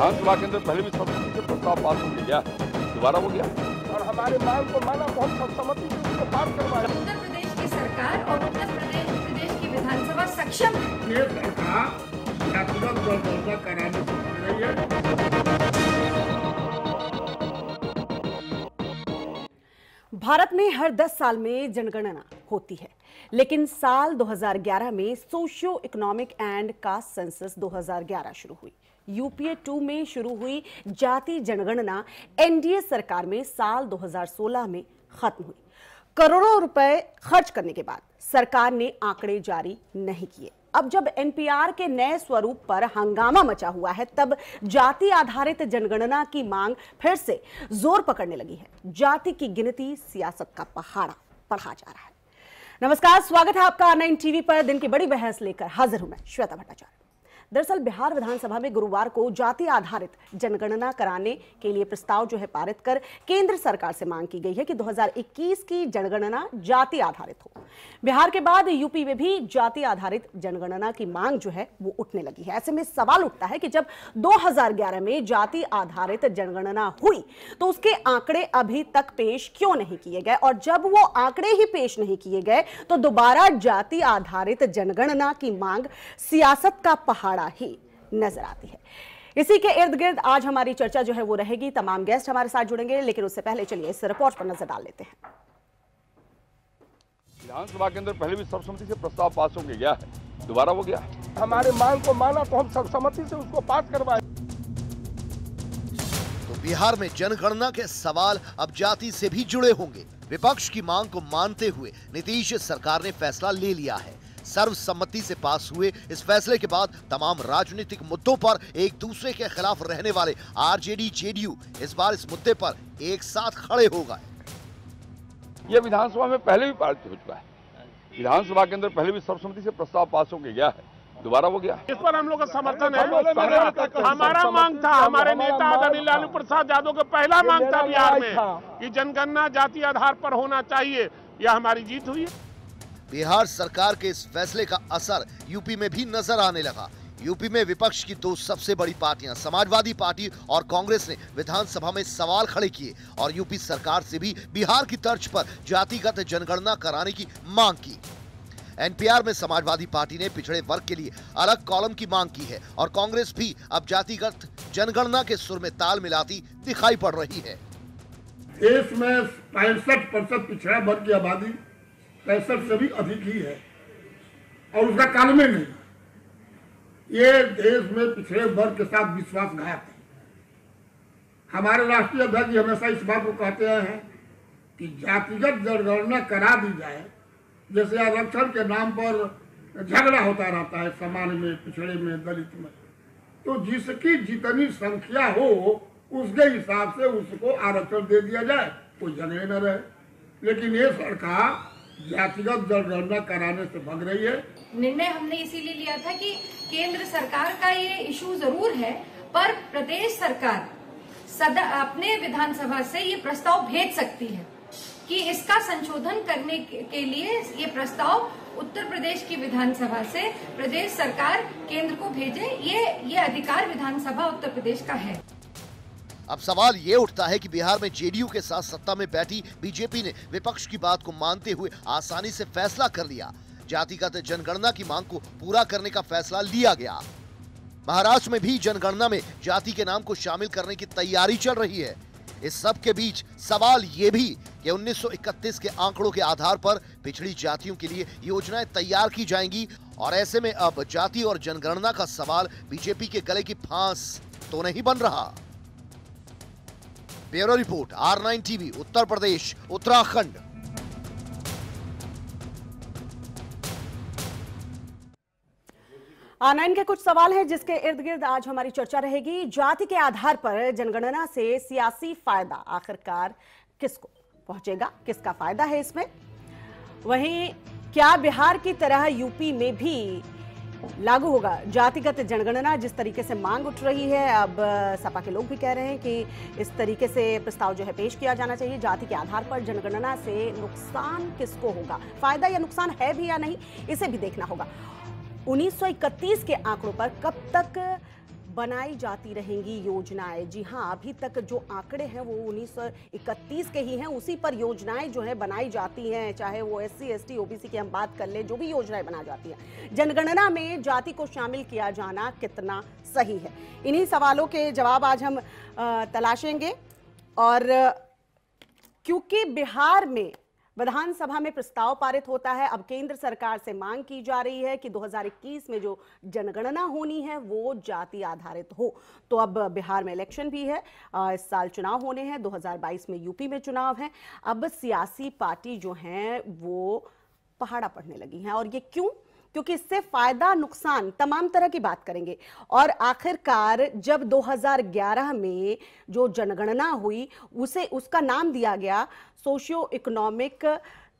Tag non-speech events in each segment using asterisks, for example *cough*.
विधानसभा के अंदर पहले भी सर्वसम्मति से प्रस्ताव पास हो गया। दोबारा हो गया। और हमारे मांग को माना तो हम सर्वसम्मति से उसको पास करवाए उत्तर प्रदेश की सरकार और उत्तर प्रदेश प्रदेश की विधानसभा सक्षम। ये सरकार कराने रही है? भारत में हर 10 साल में जनगणना होती है लेकिन साल 2011 में socio economic and caste census 2011 शुरू हुई। यूपीए टू में शुरू हुई जाति जनगणना एनडीए सरकार में साल 2016 में खत्म हुई। करोड़ों रुपए खर्च करने के बाद सरकार ने आंकड़े जारी नहीं किए। अब जब एनपीआर के नए स्वरूप पर हंगामा मचा हुआ है, तब जाति आधारित जनगणना की मांग फिर से ज़ोर पकड़ने लगी है। जाति की गिनती सियासत का पहाड़ा पढ़ा जा रहा है। नमस्कार, स्वागत है आपका नाइन टीवी पर। दिन की बड़ी बहस लेकर हाजिर हूँ मैं, श्वेता भट्टाचार्य। दरअसल बिहार विधानसभा में गुरुवार को जाति आधारित जनगणना कराने के लिए प्रस्ताव जो है पारित कर केंद्र सरकार से मांग की गई है कि 2021 की जनगणना जाति आधारित हो। बिहार के बाद यूपी में भी जाति आधारित जनगणना की मांग जो है वो उठने लगी है। ऐसे में सवाल उठता है कि जब 2011 में जाति आधारित जनगणना हुई तो उसके आंकड़े अभी तक पेश क्यों नहीं किए गए? और जब वो आंकड़े ही पेश नहीं किए गए तो दोबारा जाति आधारित जनगणना की मांग सियासत का पहाड़ा ही नज़र आती है। इसी के इर्द गिर्द आज हमारी चर्चा जो है वो रहेगी। तमाम गेस्ट हमारे साथ जुड़ेंगे लेकिन उससे पहले चलिए इस रिपोर्ट पर नज़र डाल लेते हैं। विधानसभा के अंदर पहले भी सर्वसम्मति से प्रस्ताव पास हो गया है। दोबारा हो गया हमारे मांग को माना तो हम सर्वसम्मति से उसको पास करवाए। तो बिहार में जनगणना के सवाल अब जाति से भी जुड़े होंगे। विपक्ष की मांग को मानते हुए नीतीश सरकार ने फैसला ले लिया है। सर्वसम्मति से पास हुए। इस फैसले के बाद तमाम राजनीतिक मुद्दों पर एक दूसरे के खिलाफ रहने वाले आरजेडी जेडीयू इस बार इस मुद्दे पर एक साथ खड़े हो गए। ये विधानसभा में पहले भी पारित हो चुका है। विधानसभा के अंदर पहले भी सर्वसम्मति से प्रस्ताव पास हो गया है। दोबारा हो गया इस पर हम लोग का समर्थन है। हमारा मांग था हमारे नेता आदरणीय लालू प्रसाद यादव का पहला मांग था बिहार में कि जनगणना जाति आधार पर होना चाहिए। यह हमारी जीत हुई है। बिहार सरकार के इस फैसले का असर यूपी में भी नज़र आने लगा। यूपी में विपक्ष की दो सबसे बड़ी पार्टियाँ, समाजवादी पार्टी और कांग्रेस ने विधानसभा में सवाल खड़े किए और यूपी सरकार से भी बिहार की तर्ज पर जातिगत जनगणना कराने की मांग की। एनपीआर में समाजवादी पार्टी ने पिछड़े वर्ग के लिए अलग कॉलम की मांग की है और कांग्रेस भी अब जातिगत जनगणना के सुर में ताल मिलाती दिखाई पड़ रही है। देश में पैंसठ पिछड़ा वर्ग की आबादी पैंसठ से भी अधिक ही है। और उसका कालमे नहीं। ये देश में पिछड़े वर्ग के साथ विश्वासघात है। हमारे राष्ट्रीय अध्यक्ष हमेशा इस बात को कहते हैं कि जातिगत जनगणना करा दी जाए। जैसे आरक्षण के नाम पर झगड़ा होता रहता है समाज में, पिछड़े में, दलित में। तो जिसकी जितनी संख्या हो, उसके हिसाब से उसको आरक्षण दे दिया जाए, कोई झगड़े न रहे। लेकिन ये सरकार जातिगत जनगणना कराने से भग रही है। निर्णय हमने इसीलिए लिया था कि केंद्र सरकार का ये इशू ज़रूर है, पर प्रदेश सरकार सदा अपने विधानसभा से ये प्रस्ताव भेज सकती है कि इसका संशोधन करने के लिए ये प्रस्ताव उत्तर प्रदेश की विधानसभा से प्रदेश सरकार केंद्र को भेजे। ये ये अधिकार विधानसभा उत्तर प्रदेश का है। अब सवाल ये उठता है कि बिहार में जेडीयू के साथ सत्ता में बैठी बीजेपी ने विपक्ष की बात को मानते हुए आसानी से फैसला कर लिया। जातिगत जनगणना की मांग को पूरा करने का फैसला लिया गया। महाराष्ट्र में भी जनगणना में जाति के नाम को शामिल करने की तैयारी चल रही है। इस सब के बीच सवाल ये भी कि 1931 के आंकड़ों के आधार पर पिछड़ी जातियों के लिए योजनाएँ तैयार की जाएँगी और ऐसे में अब जाति और जनगणना का सवाल बीजेपी के गले की फांस तो नहीं बन रहा। Bureau report R nine TV Uttar Pradesh, Uttarakhand. आनयन के कुछ सवाल हैं जिसके इर्द गिर्द आज हमारी चर्चा रहेगी। जाति के आधार पर जनगणना से सियासी फ़ायदा, आखिरकार किसको पहुंचेगा, किसका फ़ायदा है इसमें? वहीं क्या बिहार की तरह यूपी में भी लागू होगा। जातिगत जनगणना जिस तरीके से मांग उठ रही है, अब सपा के लोग भी कह रहे हैं कि इस तरीके से प्रस्ताव जो है पेश किया जाना चाहिए। जाति के आधार पर जनगणना से नुकसान किसको होगा? फ़ायदा या नुकसान है भी या नहीं, इसे भी देखना होगा। 1931 के आंकड़ों पर कब तक बनाई जाती रहेंगी योजनाएँ। जी हाँ अभी तक जो आंकड़े हैं वो 1931 के ही हैं। उसी पर योजनाएँ जो है बनाई जाती हैं, चाहे वो S C S T OBC की हम बात कर ले, जो भी योजनाएँ बना जाती हैं। जनगणना में जाति को शामिल किया जाना कितना सही है? इन्हीं सवालों के जवाब आज हम तलाशेंगे। और, क्योंकि बिहार में विधानसभा में प्रस्ताव पारित होता है। अब केंद्र सरकार से मांग की जा रही है कि 2021 में जो जनगणना होनी है, वो जाति आधारित हो। तो अब बिहार में इलेक्शन भी है। इस साल चुनाव होने हैं। 2022 में यूपी में चुनाव है। अब सियासी पार्टी जो हैं, वो पहाड़ा पड़ने लगी हैं। और ये क्यों? क्योंकि इससे फ़ायदा, नुकसान तमाम तरह की बात करेंगे। और आखिरकार जब 2011 में जो जनगणना हुई, उसे, उसका नाम दिया गया सोशियो इकोनॉमिक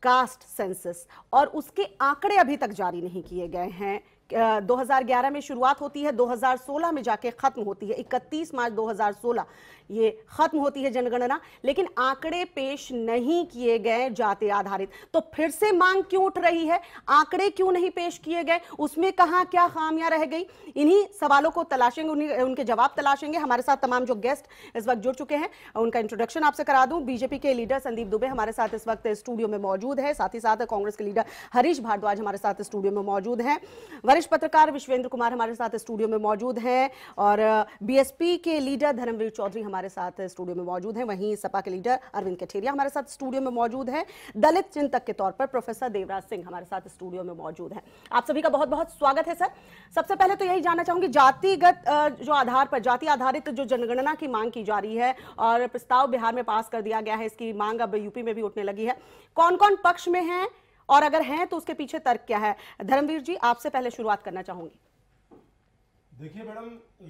कास्ट सेंसस और उसके आंकड़े अभी तक जारी नहीं किए गए हैं। अ, 2011 में शुरुआत होती है 2016 में जाके खत्म होती है 31 मार्च 2016 ये खत्म होती है जनगणना, लेकिन आंकड़े पेश नहीं किए गए जाति आधारित। तो फिर से मांग क्यों उठ रही है? आंकड़े क्यों नहीं पेश किए गए? उसमें कहा क्या खामियाँ रह गई? इन्हीं सवालों को तलाशेंगे उनके जवाब तलाशेंगे हमारे साथ तमाम जो गेस्ट इस वक्त जुड़ चुके हैं। उनका इंट्रोडक्शन आपसे करा दूँ। बीजेपी के लीडर संदीप दुबे हमारे साथ इस वक्त स्टूडियो में मौजूद है। साथ ही साथ कांग्रेस के लीडर हरीश भारद्वाज हमारे साथ स्टूडियो में मौजूद हैं। वरिष्ठ पत्रकार विश्वेंद्र कुमार हमारे साथ स्टूडियो में मौजूद हैं। और बीएसपी के लीडर धर्मवीर चौधरी हमारे साथ स्टूडियो में मौजूद हैं। वहीं सपा के लीडर अरविंद कठेरिया हमारे साथ स्टूडियो में मौजूद हैं। दलित चिंतक के तौर पर प्रोफेसर देवराज सिंह हमारे साथ स्टूडियो में मौजूद हैं। आप सभी का बहुत बहुत स्वागत है, सर। सबसे पहले तो यही जानना चाहूँगी, जातिगत जो आधार पर, जाति आधारित जो जनगणना की मांग की जा रही है और प्रस्ताव बिहार में पास कर दिया गया है, इसकी मांग अब यूपी में भी उठने लगी है। कौन कौन पक्ष में है और अगर हैं तो उसके पीछे तर्क क्या है? धर्मवीर जी, आपसे पहले शुरुआत करना चाहूँगी। देखिए मैडम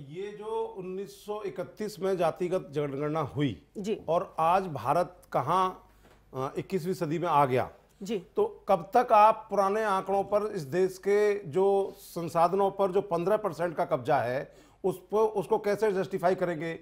ये जो 1931 में जातिगत जनगणना हुई जी। और आज भारत कहाँ इक्कीसवीं सदी में आ गया जी। तो कब तक आप पुराने आंकड़ों पर इस देश के जो संसाधनों पर जो 15 परसेंट का कब्जा है उस पर उसको कैसे जस्टिफाई करेंगे?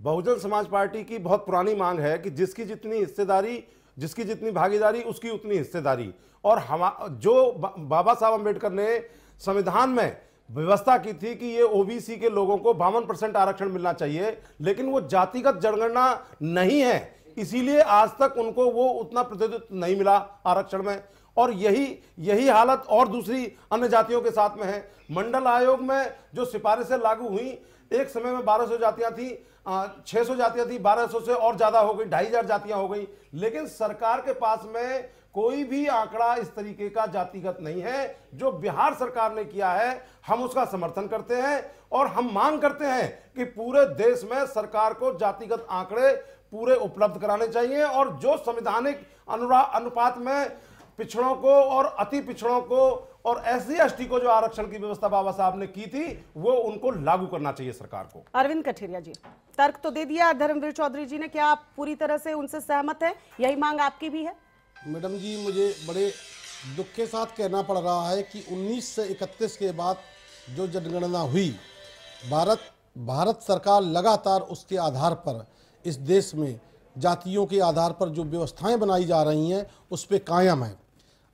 बहुजन समाज पार्टी की बहुत पुरानी मांग है कि जिसकी जितनी हिस्सेदारी जिसकी जितनी भागीदारी उसकी उतनी हिस्सेदारी। और हम जो बाबा साहब अंबेडकर ने संविधान में व्यवस्था की थी कि ये ओबीसी के लोगों को बावन परसेंट आरक्षण मिलना चाहिए लेकिन वो जातिगत जनगणना नहीं है। इसीलिए आज तक उनको वो उतना प्रतिनिधित्व नहीं मिला आरक्षण में। और यही यही हालत और दूसरी अन्य जातियों के साथ में है। मंडल आयोग में जो सिफारिशें लागू हुई एक समय में 1200 जातियाँ थी आ, 600 जातियाँ थी 1200 से और ज़्यादा हो गई ढाई हज़ार जातियाँ हो गई। लेकिन सरकार के पास में कोई भी आंकड़ा इस तरीके का जातिगत नहीं है। जो बिहार सरकार ने किया है, हम उसका समर्थन करते हैं और हम मांग करते हैं कि पूरे देश में सरकार को जातिगत आंकड़े पूरे उपलब्ध कराने चाहिए और जो संवैधानिक अनुरा, अनुपात में पिछड़ों को और अति पिछड़ों को और एस सी को जो आरक्षण की व्यवस्था बाबा साहब ने की थी, वो उनको लागू करना चाहिए सरकार को। अरविंद कठेरिया जी, तर्क तो दे दिया। धर्मवीर चौधरी जी ने, क्या आप पूरी तरह से उनसे सहमत है? यही मांग आपकी भी है? मैडम जी, मुझे बड़े दुख के साथ कहना पड़ रहा है कि 19 से 31 के बाद जो जनगणना हुई, भारत भारत सरकार लगातार उसके आधार पर, इस देश में जातियों के आधार पर जो व्यवस्थाएँ बनाई जा रही हैं, उस पर कायम है।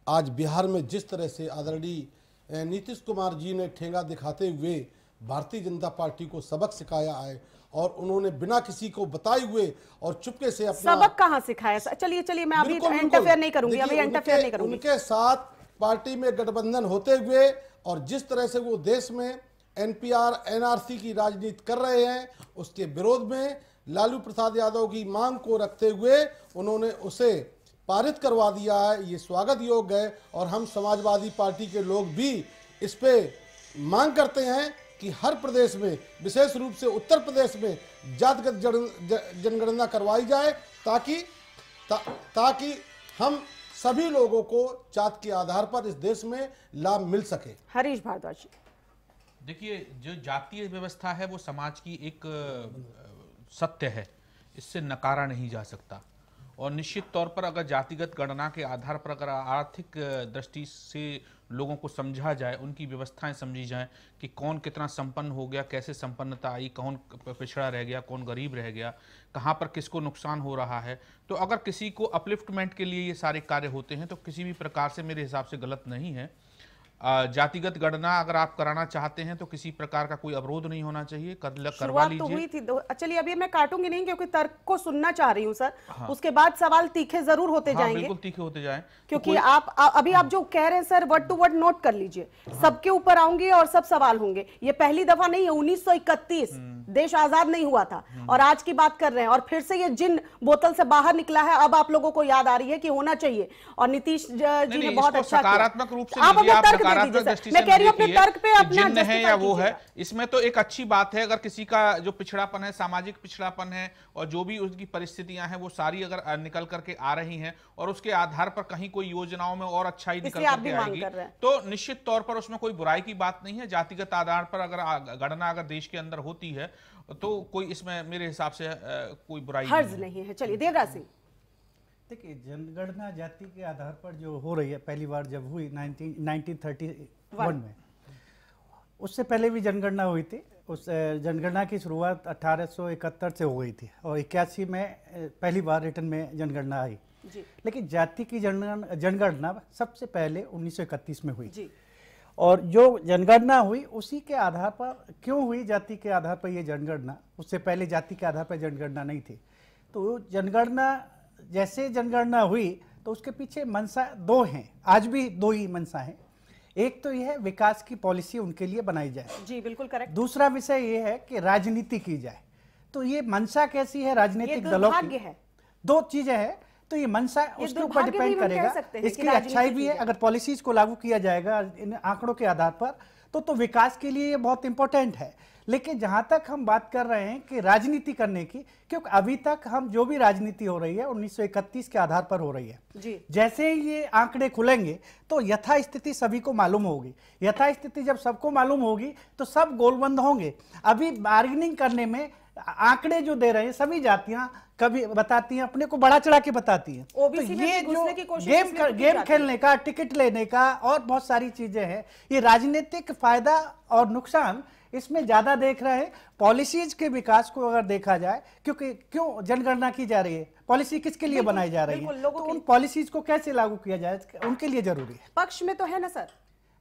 आज बिहार में जिस तरह से आदरणीय नीतीश कुमार जी ने ठेंगा दिखाते हुए भारतीय जनता पार्टी को सबक सिखाया है और उन्होंने बिना किसी को बताए हुए और चुपके से अपना सबक कहाँ सिखाया? चलिए चलिए मैं अभी इंटरफेयर नहीं करूँगी अभी इंटरफेयर उनके- नहीं करूँगी। उनके साथ पार्टी में गठबंधन होते हुए और जिस तरह से वो देश में एनपीआर एनआरसी की राजनीति कर रहे हैं उसके विरोध में लालू प्रसाद यादव की मांग को रखते हुए उन्होंने उसे पारित करवा दिया है। ये स्वागत योग्य है और हम समाजवादी पार्टी के लोग भी इस पे मांग करते हैं। कि हर प्रदेश में विशेष रूप से उत्तर प्रदेश में जातिगत जनगणना करवाई जाए ताकि ता, ताकि हम सभी लोगों को जात के आधार पर इस देश में लाभ मिल सके। हरीश भारद्वाज। देखिए जो जातीय व्यवस्था है वो समाज की एक सत्य है। इससे नकारा नहीं जा सकता। और निश्चित तौर पर अगर जातिगत गणना के आधार पर अगर आर्थिक दृष्टि से लोगों को समझा जाए, उनकी व्यवस्थाएँ समझी जाएँ कि कौन कितना संपन्न हो गया, कैसे संपन्नता आई, कौन पिछड़ा रह गया, कौन गरीब रह गया, कहाँ पर किसको नुकसान हो रहा है। तो अगर किसी को अपलिफ्टमेंट के लिए ये सारे कार्य होते हैं तो किसी भी प्रकार से मेरे हिसाब से गलत नहीं है। जातिगत गणना अगर आप कराना चाहते हैं तो किसी प्रकार का कोई अवरोध नहीं होना चाहिए। कर, करवा लीजिए तो हुई थी चलिए अभी मैं काटूँगी नहीं क्योंकि तर्क को सुनना चाह रही हूँ सर। हाँ। उसके बाद सवाल तीखे ज़रूर होते हाँ जाएँगे। बिल्कुल तीखे होते जाएँ। तो क्योंकि तो आप आ, अभी आप जो कह रहे हैं sir word to word note कर लीजिए। सबके ऊपर आऊँगे और सब सवाल होंगे। ये पहली दफ़ा नहीं है 1931 देश आज़ाद नहीं हुआ था। और आज की बात कर रहे हैं। और फिर से ये जिन बोतल से बाहर निकला है अब आप लोगों को याद आ रही है कि होना चाहिए। और नीतीश जी नहीं, ने बहुत अच्छा सकारात्मक रूप से आप अपना तर्क दे दीजिए मैं कह रही हूँ अपने तर्क पे अपना है या वो है इसमें तो एक अच्छी बात है अगर किसी का जो पिछड़ापन है सामाजिक पिछड़ापन है और जो भी उसकी परिस्थितियाँ हैं वो सारी अगर निकल करके आ रही हैं और उसके आधार पर कहीं कोई योजनाओं में और अच्छाई निकल करके आएगी तो निश्चित तौर पर उसमें कोई बुराई की बात नहीं है। जातिगत आधार पर अगर गणना अगर देश के अंदर होती है तो कोई इसमें मेरे हिसाब से कोई बुराई हर्ज। नहीं है। चलिए देवराज सिंह। देखिए जनगणना जाति के आधार पर जो हो रही है पहली बार जब हुई 19 1931 में उससे पहले भी जनगणना हुई थी। उस जनगणना की शुरुआत 1871 से हो गई थी और इक्यासी में पहली बार रिटर्न में जनगणना आई। लेकिन जाति की जनगणना जनगणना सबसे पहले 1931 में हुई जी। और जो जनगणना हुई उसी के आधार पर क्यों हुई जाति के आधार पर ये जनगणना? उससे पहले जाति के आधार पर जनगणना नहीं थी। तो जनगणना जैसे जनगणना हुई तो उसके पीछे मनसा दो हैं। आज भी दो ही मनसा हैं। एक तो यह है विकास की पॉलिसी उनके लिए बनाई जाए। जी बिल्कुल करेक्ट दूसरा विषय ये है कि राजनीति की जाए। तो ये मंशा कैसी है राजनीतिक दलों की? है। दो चीज़ें हैं। तो ये ये उसके ऊपर डिपेंड करेगा। इसकी अच्छाई भी है अगर पॉलिसीज़ को लागू किया जाएगा इन आंकड़ों के आधार पर तो तो विकास के लिए ये बहुत इंपॉर्टेंट है। लेकिन जहाँ तक हम बात कर रहे हैं कि राजनीति करने की क्योंकि अभी तक हम जो भी राजनीति हो रही है 1931 के आधार पर हो रही है। जी। जैसे ही ये आंकड़े खुलेंगे तो यथा स्थिति सभी को मालूम होगी। यथा स्थिति जब सबको मालूम होगी तो सब गोलबंद होंगे। अभी बार्गेनिंग करने में आंकड़े जो दे रहे हैं सभी जातियाँ कभी बताती हैं अपने को बढ़ा चढ़ा के बताती हैं। घुसने की कोशिश गेम कर, तो गेम खेलने का टिकट लेने का और बहुत सारी चीज़ें हैं ये राजनीतिक फ़ायदा और नुकसान इसमें ज़्यादा देख रहे हैं। पॉलिसीज़ के विकास को अगर देखा जाए क्योंकि क्यों जनगणना की जा रही है? पॉलिसी किसके लिए बनाई जा रही है? तो उन पॉलिसीज़ को कैसे लागू किया जाए? उनके लिए ज़रूरी है। पक्ष में तो है ना सर।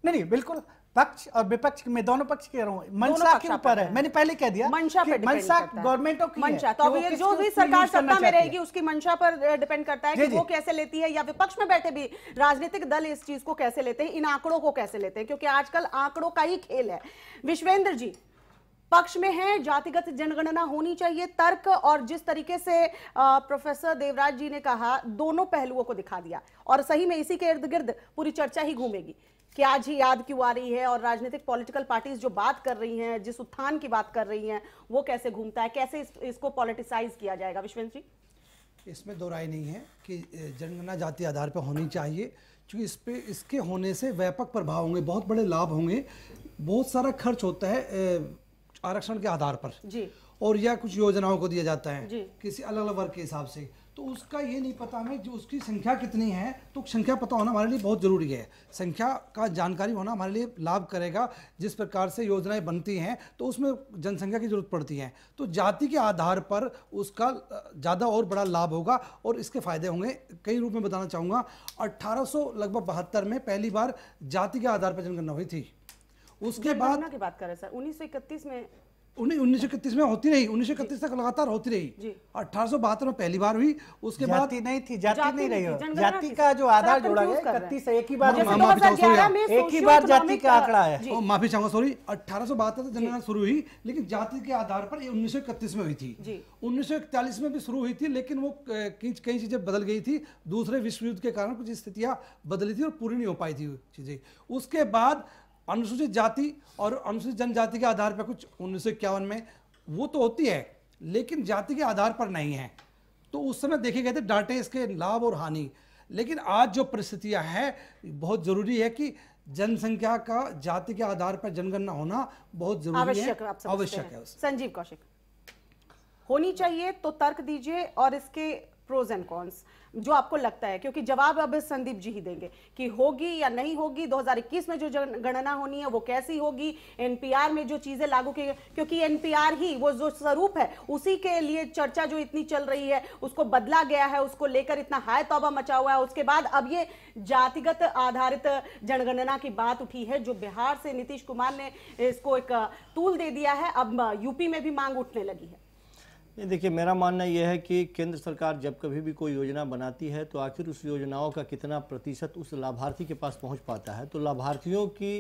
नहीं नहीं बिल्कुल पक्ष और विपक्ष में दोनों पक्ष कह रहा हूँ। मंशा के ऊपर है। मैंने पहले कह दिया मंशा पे मंशा। गवर्नमेंटों है। मंशा तो ये जो भी सरकार सत्ता में रहेगी उसकी मंशा पर डिपेंड करता है कि वो कैसे लेती है या विपक्ष में बैठे भी राजनीतिक दल इस चीज़ को कैसे लेते हैं इन आंकड़ों को कैसे लेते हैं क्योंकि आजकल आंकड़ों का ही खेल है। विश्वेंद्र जी पक्ष में है जातिगत जनगणना होनी चाहिए तर्क और जिस तरीके से प्रोफेसर देवराज जी ने कहा दोनों पहलुओं को दिखा दिया। और सही में इसी के इर्द गिर्द पूरी चर्चा ही घूमेगी। कि आज ही याद क्यों आ रही है और राजनीतिक पॉलिटिकल पार्टीज़ जो बात कर रही हैं जिस उत्थान की बात कर रही हैं वो कैसे घूमता है? कैसे इस, इसको पॉलिटिसाइज किया जाएगा? विश्वेंद्र जी। इसमें दो राय नहीं है कि जनगणना जाति आधार पर होनी चाहिए क्योंकि इस पे इसके होने से व्यापक प्रभाव होंगे बहुत बड़े लाभ होंगे बहुत सारा खर्च होता है आरक्षण के आधार पर। जी। और या कुछ योजनाओं को दिया जाता है। किसी अलग अलग वर्ग के हिसाब से। तो उसका ये नहीं पता हमें जो उसकी संख्या कितनी है तो संख्या पता होना हमारे लिए बहुत ज़रूरी है। संख्या का जानकारी होना हमारे लिए लाभ करेगा जिस प्रकार से योजनाएँ बनती हैं तो उसमें जनसंख्या की ज़रूरत पड़ती है। तो जाति के आधार पर उसका ज़्यादा और बड़ा लाभ होगा और इसके फ़ायदे होंगे। कई रूप में बताना चाहूँगा। अट्ठारह लगभग बहत्तर में पहली बार जाति के आधार पर जनगणना हुई थी। उसके बाद की बात कर रहे सर। 1931 में उन्नीस सौ इकतीस में होती रही उन्नीस सौ इकतीस तक लगातार होती रही। अठारह सौ बहत्तर में पहली बार हुई उसके बाद जाति नहीं थी जाति जाति नहीं नहीं रही हो। जनगणना जाति का जो आधार जोड़ा गया। इकतीस एक ही बार तो 2011 में एक ही बार जाति का आंकड़ा है। माफ़ी चाहूँगा सॉरी अठारह सौ बहत्तर से जनगणना शुरू हुई लेकिन जाति के आधार पर उन्नीस सौ इकतीस में हुई थी। उन्नीस सौ इकतालीस में भी शुरू हुई थी लेकिन वो कई कई चीज़ें बदल गई थी। दूसरे विश्व युद्ध के कारण कुछ स्थितियाँ बदली थी और पूरी नहीं हो पाई थी चीज़ें। उसके बाद अनुसूचित जाति और अनुसूचित जनजाति के आधार पर कुछ उन्नीस सौ इक्यावन में वो तो होती है लेकिन जाति के आधार पर नहीं है। तो उस समय देखे गए थे डाटे इसके लाभ और हानि। लेकिन आज जो परिस्थितियाँ हैं बहुत ज़रूरी है कि जनसंख्या का जाति के आधार पर जनगणना होना बहुत ज़रूरी है। आवश्यक है संजीव कौशिक होनी चाहिए तो तर्क दीजिए और इसके प्रोज एंड कॉन्स जो आपको लगता है? क्योंकि जवाब अब संदीप जी ही देंगे कि होगी या नहीं होगी। 2021 में जो गणना होनी है, वो कैसी होगी? एनपीआर में जो चीज़ें लागू की क्योंकि एनपीआर ही, वो जो स्वरूप है, उसी के लिए चर्चा जो इतनी चल रही है, उसको बदला गया है, उसको लेकर इतना हाय तौबा मचा हुआ है। उसके बाद अब ये जातिगत आधारित जनगणना की बात उठी है, जो बिहार से नीतीश कुमार ने इसको एक तूल दे दिया है। अब यूपी में भी मांग उठने लगी है। देखिए मेरा मानना यह है कि केंद्र सरकार जब कभी भी कोई योजना बनाती है तो आखिर उस योजनाओं का कितना प्रतिशत उस लाभार्थी के पास पहुँच पाता है? तो लाभार्थियों की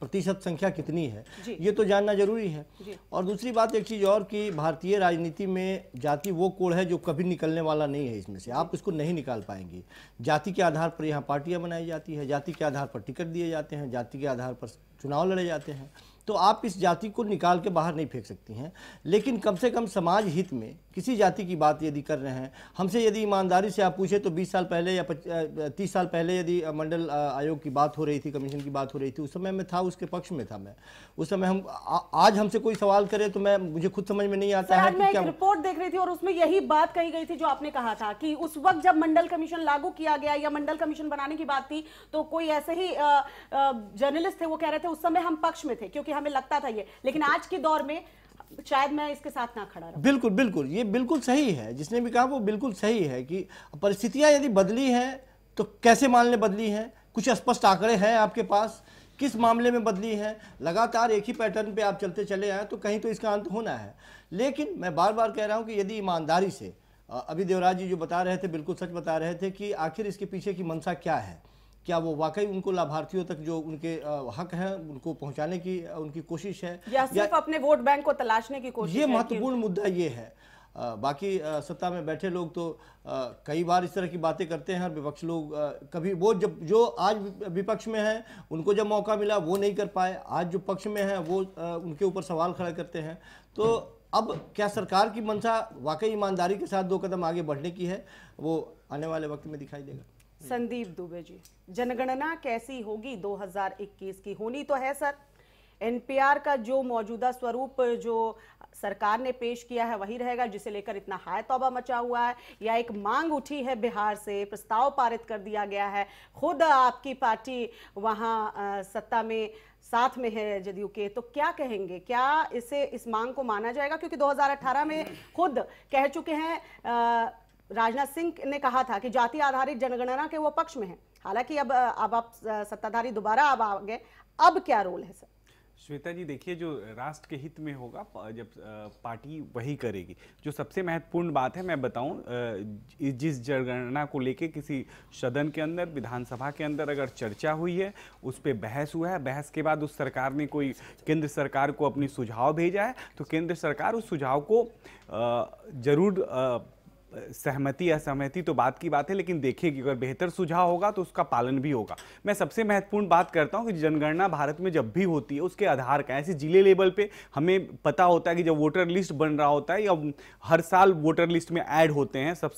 प्रतिशत संख्या कितनी है? ये तो जानना ज़रूरी है। और दूसरी बात एक चीज़ और कि भारतीय राजनीति में जाति वो कोड है जो कभी निकलने वाला नहीं है इसमें से। आप इसको नहीं निकाल पाएँगे। जाति के आधार पर यहाँ पार्टियाँ बनाई जाती है जाति के आधार पर टिकट दिए जाते हैं जाति के आधार पर चुनाव लड़े जाते हैं। तो आप इस जाति को निकाल के बाहर नहीं फेंक सकती हैं। लेकिन कम से कम समाज हित में किसी जाति की बात यदि कर रहे हैं हमसे यदि ईमानदारी से आप पूछे तो 20 साल पहले या 30 साल पहले यदि मंडल आयोग की बात हो रही थी कमीशन की बात हो रही थी उस समय में था उसके पक्ष में था मैं। उस समय हम आ, आज हमसे कोई सवाल करे तो मैं मुझे खुद समझ में नहीं आता है मैं एक रिपोर्ट देख रही थी और उसमें यही बात कही गई थी जो आपने कहा था कि उस वक्त जब मंडल कमीशन लागू किया गया या मंडल कमीशन बनाने की बात थी तो कोई ऐसे ही जर्नलिस्ट थे वो कह रहे थे उस समय हम पक्ष में थे क्योंकि हमें लगता था ये लेकिन आज के दौर में शायद मैं इसके साथ ना खड़ा रहूँ। बिल्कुल बिल्कुल ये बिल्कुल सही है जिसने भी कहा वो बिल्कुल सही है कि परिस्थितियाँ यदि बदली हैं तो कैसे मान ले बदली हैं? कुछ स्पष्ट आंकड़े हैं आपके पास? किस मामले में बदली है? लगातार एक ही पैटर्न पे आप चलते चले आए तो कहीं तो इसका अंत होना है। लेकिन मैं बार बार कह रहा हूँ कि यदि ईमानदारी से अभी देवराज जी जो बता रहे थे बिल्कुल सच बता रहे थे कि आखिर इसके पीछे की मंशा क्या है? क्या वो वाकई उनको लाभार्थियों तक जो उनके हक हैं उनको पहुँचाने की उनकी कोशिश है? या सिर्फ़ या, अपने वोट बैंक को तलाशने की कोशिश ये महत्वपूर्ण मुद्दा ये है। आ, बाकी आ, सत्ता में बैठे लोग तो आ, कई बार इस तरह की बातें करते हैं और विपक्ष लोग कभी वो जब जो आज विपक्ष में है उनको जब मौका मिला वो नहीं कर पाए। आज जो पक्ष में है वो उनके ऊपर सवाल खड़ा करते हैं। तो अब क्या सरकार की मंशा वाकई ईमानदारी के साथ दो कदम आगे बढ़ने की है? वो आने वाले वक्त में दिखाई देगा। संदीप दुबे जी, जनगणना कैसी होगी 2021 की? होनी तो है, सर। एनपीआर का जो मौजूदा स्वरूप, जो सरकार ने पेश किया है, वही रहेगा, जिसे लेकर इतना हाय तौबा मचा हुआ है, या एक मांग उठी है बिहार से, प्रस्ताव पारित कर दिया गया है। खुद आपकी पार्टी वहाँ सत्ता में, साथ में है जदयू के तो क्या कहेंगे? क्या इसे, इस मांग को माना जाएगा? क्योंकि 2018 में खुद कह चुके हैं राजनाथ सिंह ने कहा था कि जाति आधारित जनगणना के वो पक्ष में है। हालाँकि अब अब आप सत्ताधारी दोबारा अब आ गए अब क्या रोल है, सर? श्वेता जी, देखिए, जो राष्ट्र के हित में होगा जब पार्टी वही करेगी। जो सबसे महत्वपूर्ण बात है, मैं बताऊँ जिस जनगणना को लेके किसी सदन के अंदर, विधानसभा के अंदर अगर चर्चा हुई है, उस पर बहस हुआ है, बहस के बाद उस सरकार ने कोई, केंद्र सरकार को अपनी सुझाव भेजा है तो केंद्र सरकार उस सुझाव को ज़रूर सहमति असहमति तो बात की बात है लेकिन देखिए कि अगर बेहतर सुझाव होगा तो उसका पालन भी होगा। मैं सबसे महत्वपूर्ण बात करता हूँ कि जनगणना भारत में जब भी होती है उसके आधार का ऐसे ज़िले लेवल पे हमें पता होता है कि जब वोटर लिस्ट बन रहा होता है या हर साल वोटर लिस्ट में ऐड होते हैं सब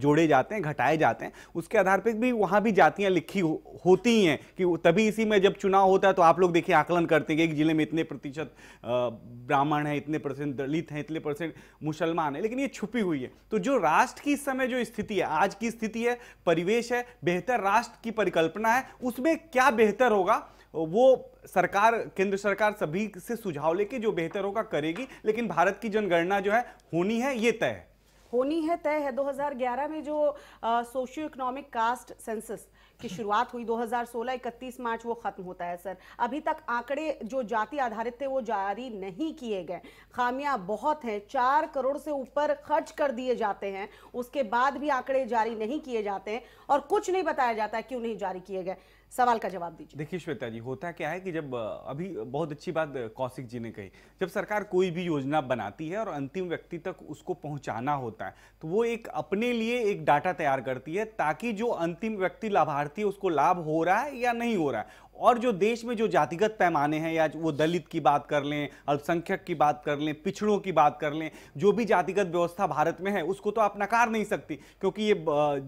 जोड़े जाते हैं घटाए जाते हैं उसके आधार पर भी वहाँ भी जातियाँ लिखी हो, होती हैं कि तभी इसी में जब चुनाव होता है तो आप लोग देखिए आकलन करते हैं कि ज़िले में इतने प्रतिशत ब्राह्मण है इतने परसेंट दलित हैं इतने परसेंट मुसलमान है लेकिन ये छुपी हुई है। तो जो राष्ट्र की इस समय जो स्थिति है, आज की स्थिति है, परिवेश है, बेहतर राष्ट्र की परिकल्पना है, उसमें क्या बेहतर होगा? वो सरकार, केंद्र सरकार सभी से सुझाव लेके जो बेहतर होगा करेगी, लेकिन भारत की जनगणना जो है, होनी है, ये तय है। होनी है तय है 2011 में जो सोशियो इकोनॉमिक कास्ट सेंसस की *laughs* शुरुआत हुई 2016 31 मार्च वो खत्म होता है सर। अभी तक आंकड़े जो जाति आधारित थे वो जारी नहीं किए गए। खामियाँ बहुत हैं चार करोड़ से ऊपर खर्च कर दिए जाते हैं उसके बाद भी आंकड़े जारी नहीं किए जाते हैं और कुछ नहीं बताया जाता है क्यों नहीं जारी किए गए। सवाल का जवाब दीजिए। देखिए श्वेता जी, होता क्या है कि जब अभी बहुत अच्छी बात कौशिक जी ने कही, जब सरकार कोई भी योजना बनाती है और अंतिम व्यक्ति तक उसको पहुंचाना होता है तो वो एक अपने लिए एक डाटा तैयार करती है ताकि जो अंतिम व्यक्ति लाभार्थी है, उसको लाभ हो रहा है या नहीं हो रहा है। और जो देश में जो जातिगत पैमाने हैं, या वो दलित की बात कर लें, अल्पसंख्यक की बात कर लें, पिछड़ों की बात कर लें, जो भी जातिगत व्यवस्था भारत में है, उसको तो आप नकार नहीं सकती। क्योंकि ये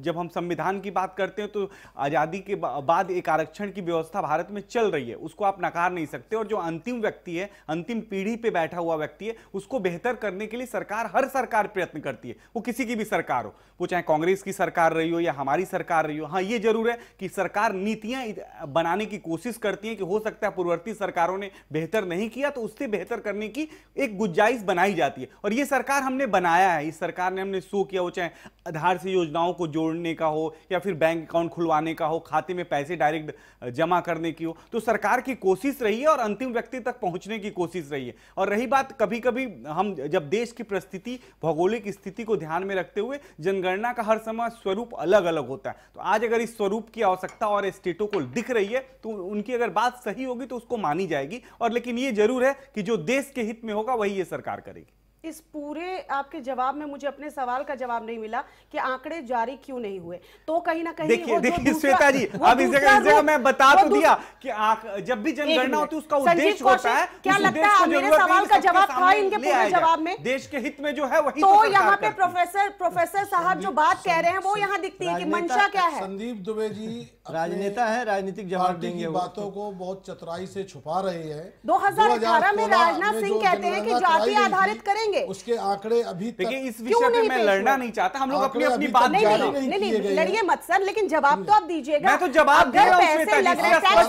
जब हम संविधान की बात करते हैं तो आज़ादी के बाद एक आरक्षण की व्यवस्था भारत में चल रही है। उसको आप नकार नहीं सकते। और जो अंतिम व्यक्ति है, अंतिम पीढ़ी पर बैठा हुआ व्यक्ति है, उसको बेहतर करने के लिए सरकार, हर सरकार प्रयत्न करती है। वो किसी की भी सरकार हो। वो चाहे कांग्रेस की सरकार रही हो, या हमारी सरकार रही हो। हाँ ये ज़रूर है कि सरकार नीतियाँ बनाने की कोशिश करती है कि हो सकता है पूर्ववर्ती सरकारों ने बेहतर नहीं किया तो उससे बेहतर करने की एक गुंजाइश बनाई जाती है। और ये सरकार हमने बनाया है, इस सरकार ने हमने शो किया हो, चाहे आधार से योजनाओं को जोड़ने का हो, या फिर बैंक अकाउंट खुलवाने का हो, खाते में पैसे डायरेक्ट जमा करने की हो तो सरकार की कोशिश रही है और अंतिम व्यक्ति तक पहुँचने की कोशिश रही है। और रही बात कभी कभी हम जब देश की परिस्थिति, भौगोलिक स्थिति को ध्यान में रखते हुए, जनगणना का हर समय स्वरूप अलग अलग होता है। तो आज अगर इस स्वरूप की आवश्यकता और स्टेटों को दिख रही है तो उनकी अगर बात सही होगी तो उसको मानी जाएगी। और लेकिन ये ज़रूर है कि जो देश के हित में होगा, वही ये सरकार करेगी। इस पूरे आपके जवाब में मुझे अपने सवाल का जवाब नहीं मिला कि आंकड़े जारी क्यों नहीं हुए। तो कहीं ना कहीं देखिए देखिए श्वेता जी अब इस जगह इस जगह मैं बता तो दिया कि जब भी जनगणना होती है उसका उद्देश्य होता है क्या लगता है मेरे सवाल का जवाब था इनके पूरे जवाब में? देश के हित में जो है वही तो, तो यहाँ पे प्रोफेसर प्रोफेसर साहब जो बात कह रहे हैं वो यहाँ दिखती है कि मंशा क्या है? संदीप दुबे जी राजनेता है राजनीतिक जवाब देंगे बातों को बहुत चतुराई से छुपा रहे हैं। दो हज़ार में राजनाथ सिंह कहते हैं कि जाति आधारित करेंगे। उसके आंकड़े अभी तक इस विषय पे मैं लड़ना नहीं चाहता हम लोग अपनी अपनी बात नहीं नहीं लड़िए मत सर लेकिन जवाब तो आप दीजिएगा। मैं तो जवाब दे रहा हूँ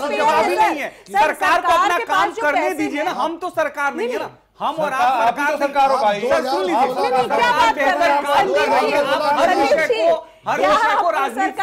जवाब ही नहीं है। सरकार को अपना काम करने दीजिए ना हम तो सरकार नहीं है ना। हम और आप सरकार हो भाई। हर विषय को राजनीति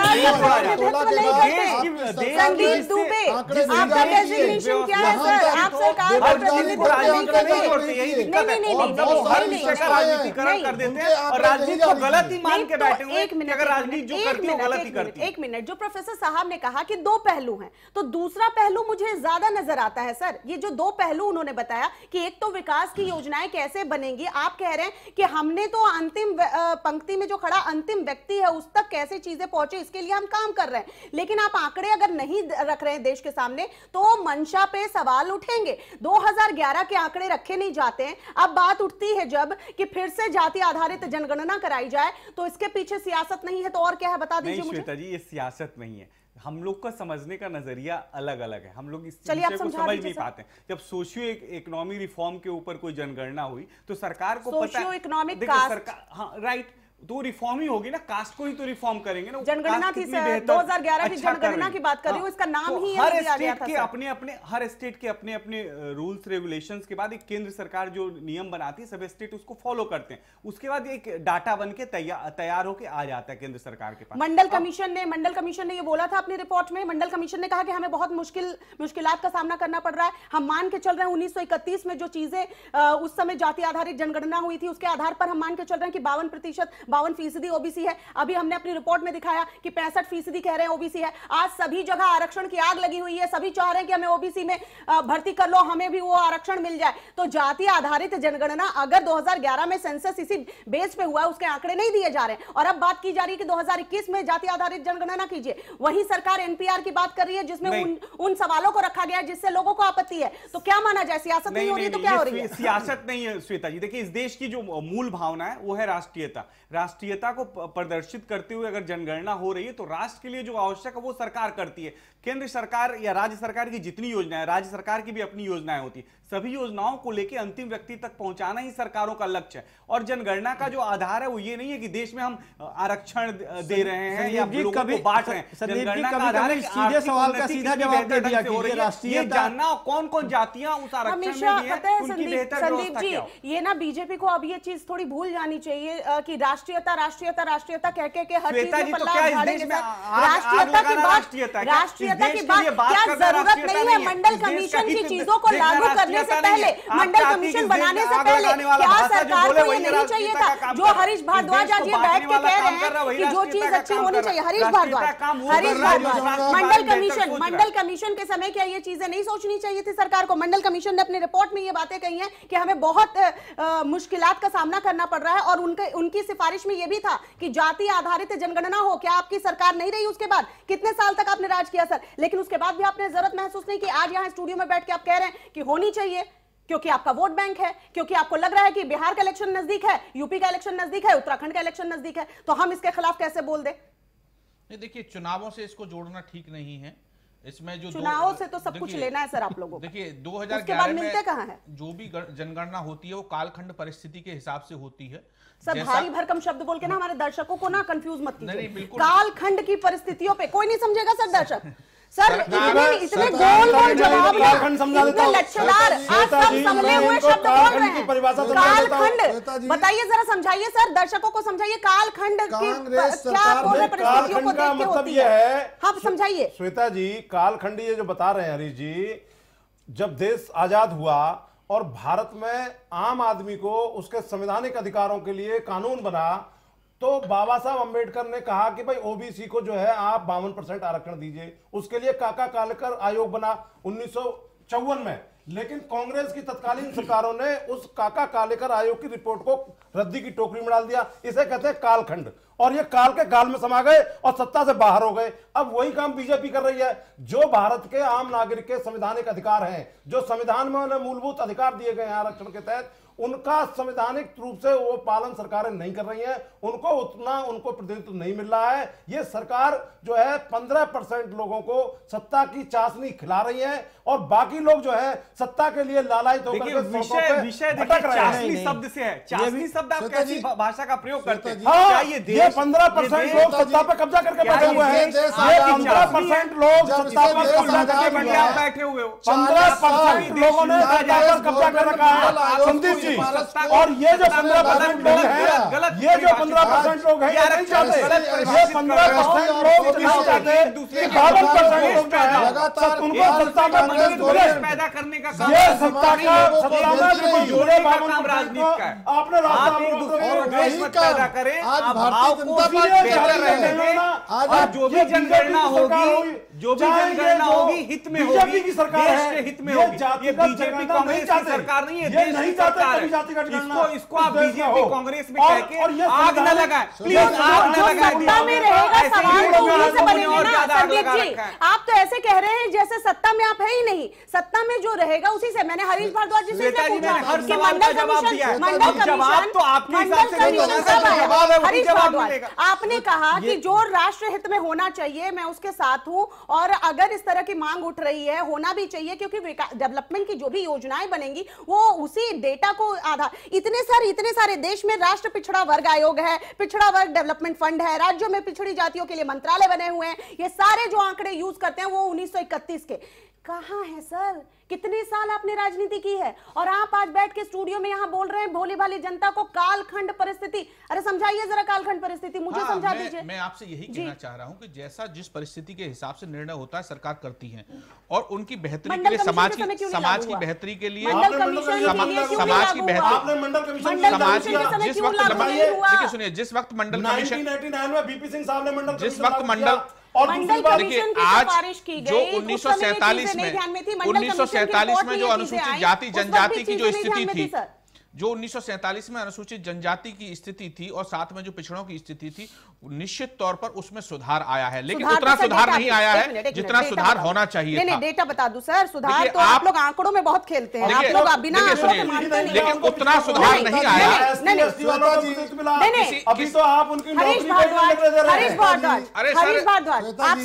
दुबे आपका डेजिग्नेशन क्या है सर आप सरकार का प्रतिनिधित्व नहीं करते। यही दिक्कत है। और हर विषय का राजनीतिकरण कर देते हैं और राजनीति को गलत ही मान के बैठे हुए अगर राजनीति जो करती है गलत ही करती है। एक मिनट जो प्रोफेसर साहब ने कहा कि दो पहलू हैं तो दूसरा पहलू मुझे ज़्यादा नज़र आता है सर। ये जो दो पहलू उन्होंने बताया कि एक तो विकास की योजनाएँ कैसे बनेंगी आप कह रहे हैं कि हमने तो अंतिम पंक्ति में जो खड़ा अंतिम व्यक्ति है उस तक कैसे चीज़ें पहुँचे इसके लिए हम काम कर रहे हैं। लेकिन आप आंकड़े अगर नहीं रख रहे हैं देश के सामने तो मंशा पे सवाल उठेंगे। 2011 के आंकड़े रखे नहीं जाते हैं। अब बात उठती है जब कि फिर से जाति आधारित जनगणना कराई जाए तो इसके पीछे सियासत नहीं है तो और क्या है बता दीजिए मुझे। जी ये सियासत नहीं है। हम लोग का समझने का नज़रिया अलग अलग है। हम लोग इस विषय को समझ नहीं पाते जब सोशियो इकोनॉमी रिफॉर्म के ऊपर कोई जनगणना हुई तो सरकार को पता इकोनॉमिक सरकार हाँ राइट। तो रिफॉर्म ही होगी ना कास्ट को ही तो रिफॉर्म करेंगे ना जनगणना थी सर 2011 की अच्छा जनगणना की बात कर रही हूँ इसका नाम तो ही हर स्टेट के अपने अपने हर स्टेट के अपने अपने रूल्स रेगुलेशंस के बाद एक केंद्र सरकार जो नियम बनाती है सब स्टेट उसको फॉलो करते हैं। उसके बाद एक डाटा बन के तैयार होकर आ जाता है केंद्र सरकार के पास। मंडल कमीशन ने मंडल कमीशन ने ये बोला था अपनी रिपोर्ट में मंडल कमीशन ने कहा कि हमें बहुत मुश्किल मुश्किल का सामना करना पड़ रहा है। हम मान के चल रहे हैं उन्नीस सौ इकतीस में जो चीज़ें उस समय जाति आधारित जनगणना हुई थी उसके आधार पर हम मान के चल रहे हैं कि बावन प्रतिशत बावन फ़ीसदी ओबीसी है। अभी हमने अपनी रिपोर्ट में दिखाया कि पैंसठ फ़ीसदी कह रहे हैं ओबीसी है। आज सभी जगह आरक्षण की आग लगी हुई है। सभी चाह रहे हैं कि हमें ओबीसी में भर्ती कर लो हमें भी वो आरक्षण मिल जाए। तो जाति आधारित जनगणना अगर 2011 में सेंसस इसी बेस पे हुआ है उसके आंकड़े नहीं दिए जा रहे और अब बात की जा रही है कि 2021 में जाति आधारित जनगणना कीजिए। वही सरकार एनपीआर की बात कर रही है जिसमें उन उन सवालों को रखा गया जिससे लोगों को आपत्ति है। तो क्या माना जाए? सियासत नहीं हो रही है तो क्या हो रही है? सियासत नहीं है श्वेता जी। देखिए इस देश की जो मूल भावना है वो है राष्ट्रीयता। राष्ट्रीयता को प्रदर्शित करते हुए अगर जनगणना हो रही है तो राष्ट्र के लिए जो आवश्यक है वो सरकार करती है। केंद्र सरकार या राज्य सरकार की जितनी योजनाएँ राज्य सरकार की भी अपनी योजनाएँ होती है। सभी योजनाओं को लेकर अंतिम व्यक्ति तक पहुंचाना ही सरकारों का लक्ष्य है। और जनगणना का जो आधार है वो ये नहीं है कि देश में हम आरक्षण दे रहे हैं या लोगों को बांट रहे हैं। जनगणना का आधार है सीधे सवाल का सीधा जवाब दे दिया राष्ट्रीय जानना कौन कौन जातियाँ उस आरक्षण में संदीप जी ये ना बीजेपी को अब ये चीज़ थोड़ी भूल जानी चाहिए कि राष्ट्रीयता राष्ट्रीयता राष्ट्रीयता कह के के हर चीज़ में तो राष्ट्रीयता की बात राष्ट्रीयता की बात क्या ज़रूरत नहीं है मंडल कमीशन की चीज़ों को लागू करने से पहले मंडल कमीशन बनाने से पहले क्या सरकार को ये नहीं चाहिए था? जो। हरीश भारद्वाज आज ये बैठ के कह रहे है, कि जो चीज़ अच्छी होनी चाहिए हरीश भारद्वाज। हरीश भारद्वाज मंडल कमीशन। मंडल कमीशन के समय क्या ये चीज़ें नहीं सोचनी चाहिए थी सरकार को? मंडल कमीशन ने अपनी रिपोर्ट में ये बातें कही हैं कि हमें बहुत मुश्किलात का सामना करना पड़ रहा है और उनके उनकी सिफारिश में ये भी था कि जाति आधारित जनगणना हो क्या आपकी सरकार नहीं रही उसके बाद? कितने साल तक आपने राज किया सर? लेकिन उसके बाद भी आपने ज़रूरत महसूस नहीं की। आज यहाँ स्टूडियो में बैठ के आप कह रहे हैं कि होनी चाहिए क्योंकि आपका वोट बैंक है क्योंकि आपको लग रहा है कि बिहार का इलेक्शन नज़दीक है यूपी का इलेक्शन नज़दीक है उत्तराखंड का इलेक्शन नज़दीक है तो हम इसके खिलाफ कैसे बोल दे? नहीं देखिए चुनावों से इसको जोड़ना ठीक नहीं है। इसमें जो चुनावों से तो सब कुछ लेना है सर आप लोगों को। देखिए उसके 2011 में मिलते कहाँ हैं? जो भी जनगणना होती है वो कालखंड परिस्थिति के हिसाब से होती है। सर भारी भरकम शब्द बोल के ना हमारे दर्शकों को ना कंफ्यूज मत कीजिए। कालखंड की परिस्थितियों पे कोई नहीं समझेगा सर दर्शक। सर इतने इतने गोल गोल जवाब कालखंड समझा इतने देता हूँ। लच्छेदार आज सब संभले हुए शब्द बोल रहे हैं। परिभाषा समझा देता हूँ। कालखंड बताइए जरा समझाइए सर दर्शकों को समझाइए कालखंड की क्या सरकार पूर्ण में परिस्थितियों को कालखंड का देख के मतलब होती ये है? है हाँ समझाइए। श्वेता जी कालखंड ये जो बता रहे हैं हरीश जी जब देश आज़ाद हुआ और भारत में आम आदमी को उसके संवैधानिक अधिकारों के लिए कानून बना तो बाबा साहब अंबेडकर ने कहा कि भाई ओबीसी को जो है आप बावन परसेंट आरक्षण दीजिए, उसके लिए काका कालकर आयोग बना उन्नीस सौ चौवन में। लेकिन कांग्रेस की तत्कालीन सरकारों ने उस काका कालेकर आयोग की रिपोर्ट को रद्दी की टोकरी में डाल दिया। इसे कहते हैं कालखंड। और ये काल के काल में समा गए और सत्ता से बाहर हो गए। अब वही काम बीजेपी कर रही है, जो भारत के आम नागरिक के संवैधानिक अधिकार हैं, जो संविधान में उन्हें मूलभूत अधिकार दिए गए हैं आरक्षण के तहत, उनका संवैधानिक रूप से वो पालन सरकारें नहीं कर रही हैं। उनको उतना उनको प्रतिनिधित्व नहीं मिल रहा है। ये सरकार जो है, पंद्रह परसेंट लोगों को सत्ता की चाशनी खिला रही है। और बाकी लोग जो है सत्ता के लिए लालायित होकर विषय विषय हैं। चाशनी शब्द से है। चाशनी शब्द आप कैसी भाषा का प्रयोग करते हैं? हाँ, ये पंद्रह परसेंट लोग सत्ता पे कब्जा करके बैठे हुए हैं। पंद्रह परसेंट लोग सत्ता पर कब्जा करके बैठे हुए हो। पंद्रह परसेंट लोगों ने सत्ता पर कब्जा कर रखा है। संदीप जी और ये जो पंद्रह परसेंट लोग हैं ये जो पंद्रह परसेंट लोग हैं ये नहीं चाहते। ये पंद्रह परसेंट लोग नहीं चाहते बावन परसेंट लोग जो है। उनको सत्ता में कांग्रेस पैदा करने का काम सत्ता है। जुड़े का बावन काम राजनीति का आपने आप एक दूसरे को द्वेष मत पैदा करें। आप भाव को पार्टी भी कर बेहतर रहने दें। और जो भी जनगणना होगी जो भी जनगणना होगी हित में होगी। की सरकार देश के हित में होगी। ये बीजेपी कांग्रेस नहीं की सरकार नहीं है देश की सरकार है। इसको इसको आप बीजेपी कांग्रेस में कह के आग न लगाएँ। प्लीज़ आग न आप तो ऐसे कह रहे हैं जैसे सत्ता में आप है। ही नहीं सत्ता में जो रहेगा उसी से। मैंने हरीश भारद्वाज जी से तो हरीश भारद्वाज आपने कहा कि जो राष्ट्र हित में होना चाहिए मैं उसके साथ हूँ और अगर इस तरह की मांग उठ रही है होना भी चाहिए क्योंकि डेवलपमेंट की जो भी योजनाएँ बनेंगी वो उसी डेटा को आधार इतने सारे इतने सारे देश में राष्ट्र पिछड़ा वर्ग आयोग है पिछड़ा वर्ग डेवलपमेंट फंड है राज्यों में पिछड़ी जातियों के लिए मंत्रालय बने हुए हैं ये सारे जो आंकड़े यूज़ करते हैं वो 1931 के। कहाँ है सर? कितने साल आपने राजनीति की है? और आप आज बैठ के स्टूडियो में यहाँ बोल रहे हैं भोली भाली जनता को कालखंड परिस्थिति। अरे समझाइए जरा कालखंड परिस्थिति मुझे हाँ, समझा दीजिए। मैं मैं आपसे यही कहना चाह रहा हूँ कि जैसा जिस परिस्थिति के हिसाब से निर्णय होता है सरकार करती है। और उनकी बेहतरी के लिए समाज के समाज की बेहतरी के लिए समाज की बेहतरी- समाज के जिस वक्त? देखिए सुनिए जिस वक्त मंडल कमीशन 1999 में बीपी सिंह साहब ने मंडल जिस वक्त मंडल-। और दूसरी बात देखिए आज जो उन्नीस सौ समय ये 1947 चीज़ें नहीं में उन्नीस में थी, मंडल कमीशन की 1947 रिपोर्ट में में जो अनुसूचित जाति जनजाति की जो स्थिति थी सर। जो 1947 में अनुसूचित जनजाति की स्थिति थी और साथ में जो पिछड़ों की स्थिति थी निश्चित तौर पर उसमें सुधार आया है। लेकिन सुधार उतना तो सुधार नहीं आया है जितना सुधार होना चाहिए नहीं नहीं डेटा बता दो सर सुधार तो आप लोग आंकड़ों में बहुत खेलते हैं आप लोग बिना लेकिन उतना सुधार नहीं, नहीं नहीं, आया। अभी तो आप उनकी हैं।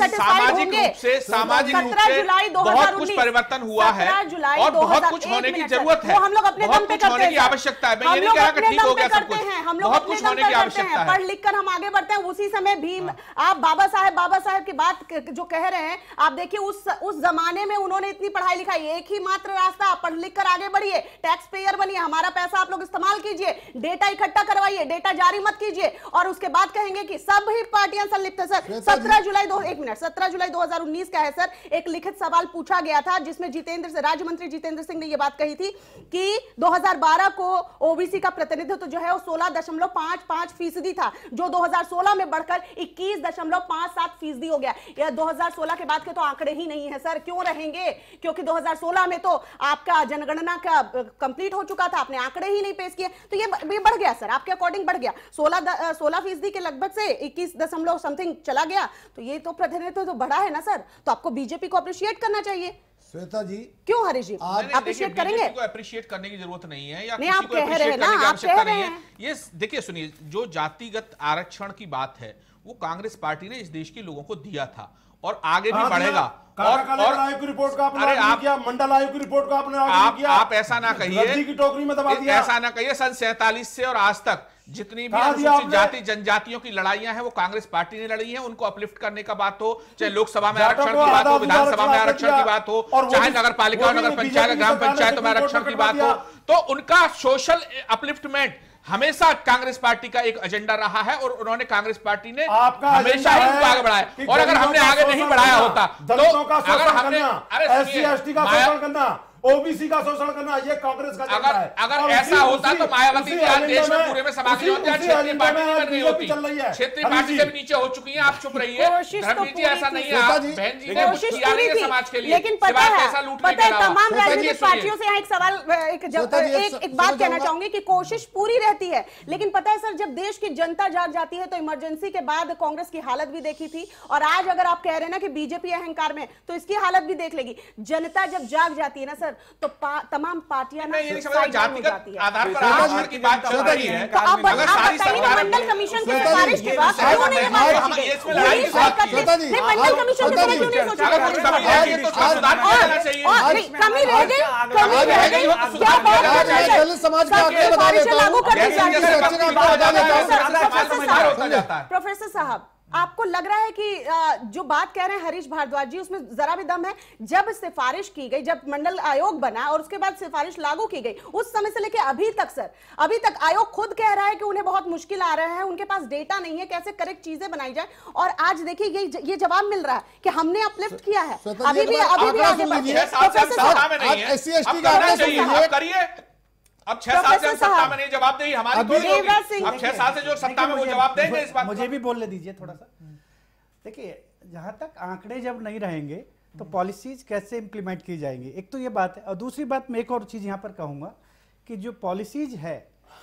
सामाजिक रूप से सामाजिक रूप से बहुत कुछ परिवर्तन हुआ है जुलाई और बहुत कुछ होने की ज़रूरत है। हम लोग अपने बहुत दम पे कुछ करते होने हैं की आवश्यकता है। हम लोग कह रहा कि अपने दम पे करते हैं, हम लोग बहुत अपने कुछ दम होने पे की करते आवश्यकता है। पढ़ लिख कर हम आगे बढ़ते हैं उसी समय भीम आप बाबा साहेब बाबा साहेब की बात जो कह रहे हैं आप देखिए उस उस जमाने में उन्होंने इतनी पढ़ाई लिखाई एक ही मात्र रास्ता आप पढ़ लिख कर आगे बढ़िए टैक्स पेयर बनिए हमारा पैसा आप लोग इस्तेमाल कीजिए डेटा इकट्ठा करवाइए डेटा जारी मत कीजिए और उसके बाद कहेंगे कि सभी पार्टियाँ संलिप्त है सर। सत्रह जुलाई दो एक मिनट सत्रह जुलाई 2019 का है सर। एक लिखित सवाल पूछा गया था जिसमें जितेंद्र राज्य मंत्री जितेंद्र सिंह ने यह बात कही थी कि 2012 को ओबीसी का प्रतिनिधित्व जो है वो सोलह दशमलव पाँच पाँच फ़ीसदी था। जो 2016 में बढ़कर इक्कीस दशमलव पाँच सात फ़ीसदी हो गया। यह 2016 के बाद के तो आंकड़े ही नहीं है, सर। क्यों रहेंगे? क्योंकि 2016 में तो आपका जनगणना का कंप्लीट हो चुका था, आपने आंकड़े ही नहीं पेश किए। तो ये ये बढ़ गया, सर। आपके अकॉर्डिंग बढ़ गया। सोलह सोलह फ़ीसदी के लगभग से इक्कीस समथिंग चला गया। तो ये तो प्रतिनिधित्व तो बढ़ा है ना, सर? तो आपको बीजेपी को अप्रिशिएट करना चाहिए। श्वेता जी क्यों हरीश जी? अप्रिशिएट करेंगे? को अप्रिशिएट करने की ज़रूरत नहीं है या नहीं, किसी आप को कह रहे हैं करने की आप आवश्यकता कह नहीं रहे है। ये देखिए सुनिए जो जातिगत आरक्षण की बात है वो कांग्रेस पार्टी ने इस देश के लोगों को दिया था। और आगे भी बढ़ेगा। और और आयोग की रिपोर्ट का आपने अरे आप किया मंडल आयोग की रिपोर्ट का आपने आप किया। आप ऐसा ना कहिए। की टोकरी में दबा दिया। ऐसा ना कहिए सन सैतालीस से और आज तक जितनी भी अनुसूचित जाति जनजातियों की लड़ाइयाँ हैं वो कांग्रेस पार्टी ने लड़ी हैं उनको अपलिफ्ट करने का बात हो चाहे लोकसभा में आरक्षण की बात हो विधानसभा में आरक्षण की बात हो चाहे नगर पालिका नगर पंचायत ग्राम पंचायतों में आरक्षण की बात हो तो उनका सोशल अपलिफ्टमेंट हमेशा कांग्रेस पार्टी का एक एजेंडा रहा है और उन्होंने कांग्रेस पार्टी ने आपका हमेशा ही उनको आगे बढ़ाया और अगर हमने आगे नहीं बढ़ाया होता तो अगर हमने अरे एस का ओबीसी का शोषण करना ये कांग्रेस का अगर है। अगर ऐसा होता तो मायावती जी आज देश में पूरे में समा गई होती क्षेत्रीय पार्टी में नहीं बन गई होती। चल रही है। क्षेत्रीय पार्टी से भी नीचे हो चुकी है आप चुप रहिए। कोशिश तो धर्मवीर जी ऐसा नहीं है आप बहन जी ने कोशिश किया नहीं है समाज के लिए लेकिन पता है पता है तमाम राजनीतिक पार्टियों से यहाँ एक सवाल एक जब, एक एक बात कहना चाहूँगी कि कोशिश पूरी रहती है लेकिन पता है सर जब देश की जनता जाग जाती है तो इमरजेंसी के बाद कांग्रेस की हालत भी देखी थी। और आज अगर आप कह रहे हैं ना कि बीजेपी अहंकार में तो इसकी हालत भी देख लेगी। जनता जब जाग जाती है ना सर तो पा- तमाम पार्टियाँ ना मैं ये नहीं समझ रहा साइड डाउन हो जातिगत जाती है आधार पर श्वेता की बात चल रही है तो आप अगर आप सारी बताइए ना मंडल कमीशन की सिफारिश के बाद क्यों नहीं ये बात की गई? लड़ाई उन्नीस की बात इकतीस की है। श्वेता जी, नहीं, मंडल कमीशन के बारे क्यों नहीं सोचा अगर कुछ कमी रह गई तो उसका सुधार किया जाना चाहिए और कमी रह गई कमी रह रह गई गई हो तो क्या बात कर रहे हैं समाज के आंकड़े बता सिफारिशें देता लागू करनी चाहिए जैसे बच्चे का वक्त आंकड़ा बीतता बता जाता है, देता वैसे हूँ। समाज में सुधार होता जाता है प्रोफेसर साहब आपको लग रहा है कि जो बात कह रहे हैं हरीश भारद्वाज जी उसमें जरा भी दम है? जब सिफारिश की गई जब मंडल आयोग बना और उसके बाद सिफारिश लागू की गई उस समय से लेकर अभी तक सर अभी तक आयोग खुद कह रहा है कि उन्हें बहुत मुश्किल आ रहा है उनके पास डेटा नहीं है कैसे करेक्ट चीज़ें बनाई जाए। और आज देखिए ये ये जवाब मिल रहा है कि हमने अपलिफ्ट किया है। अभी भी अभी भी आगे सुन बढ़े लीजिए। छह साल से हम सत्ता में नहीं आज अब छह साल से सत्ता में नहीं जवाबदेही हमारी अभी थोड़ी होगी अब छह साल से जो सत्ता में वो जवाब देंगे इस बात मुझे भी बोलने दीजिए थोड़ा सा। देखिए जहाँ तक आंकड़े जब नहीं रहेंगे तो पॉलिसीज़ कैसे इंप्लीमेंट की जाएँगी? एक तो ये बात है। और दूसरी बात मैं एक और चीज़ यहाँ पर कहूँगा कि जो पॉलिसीज़ है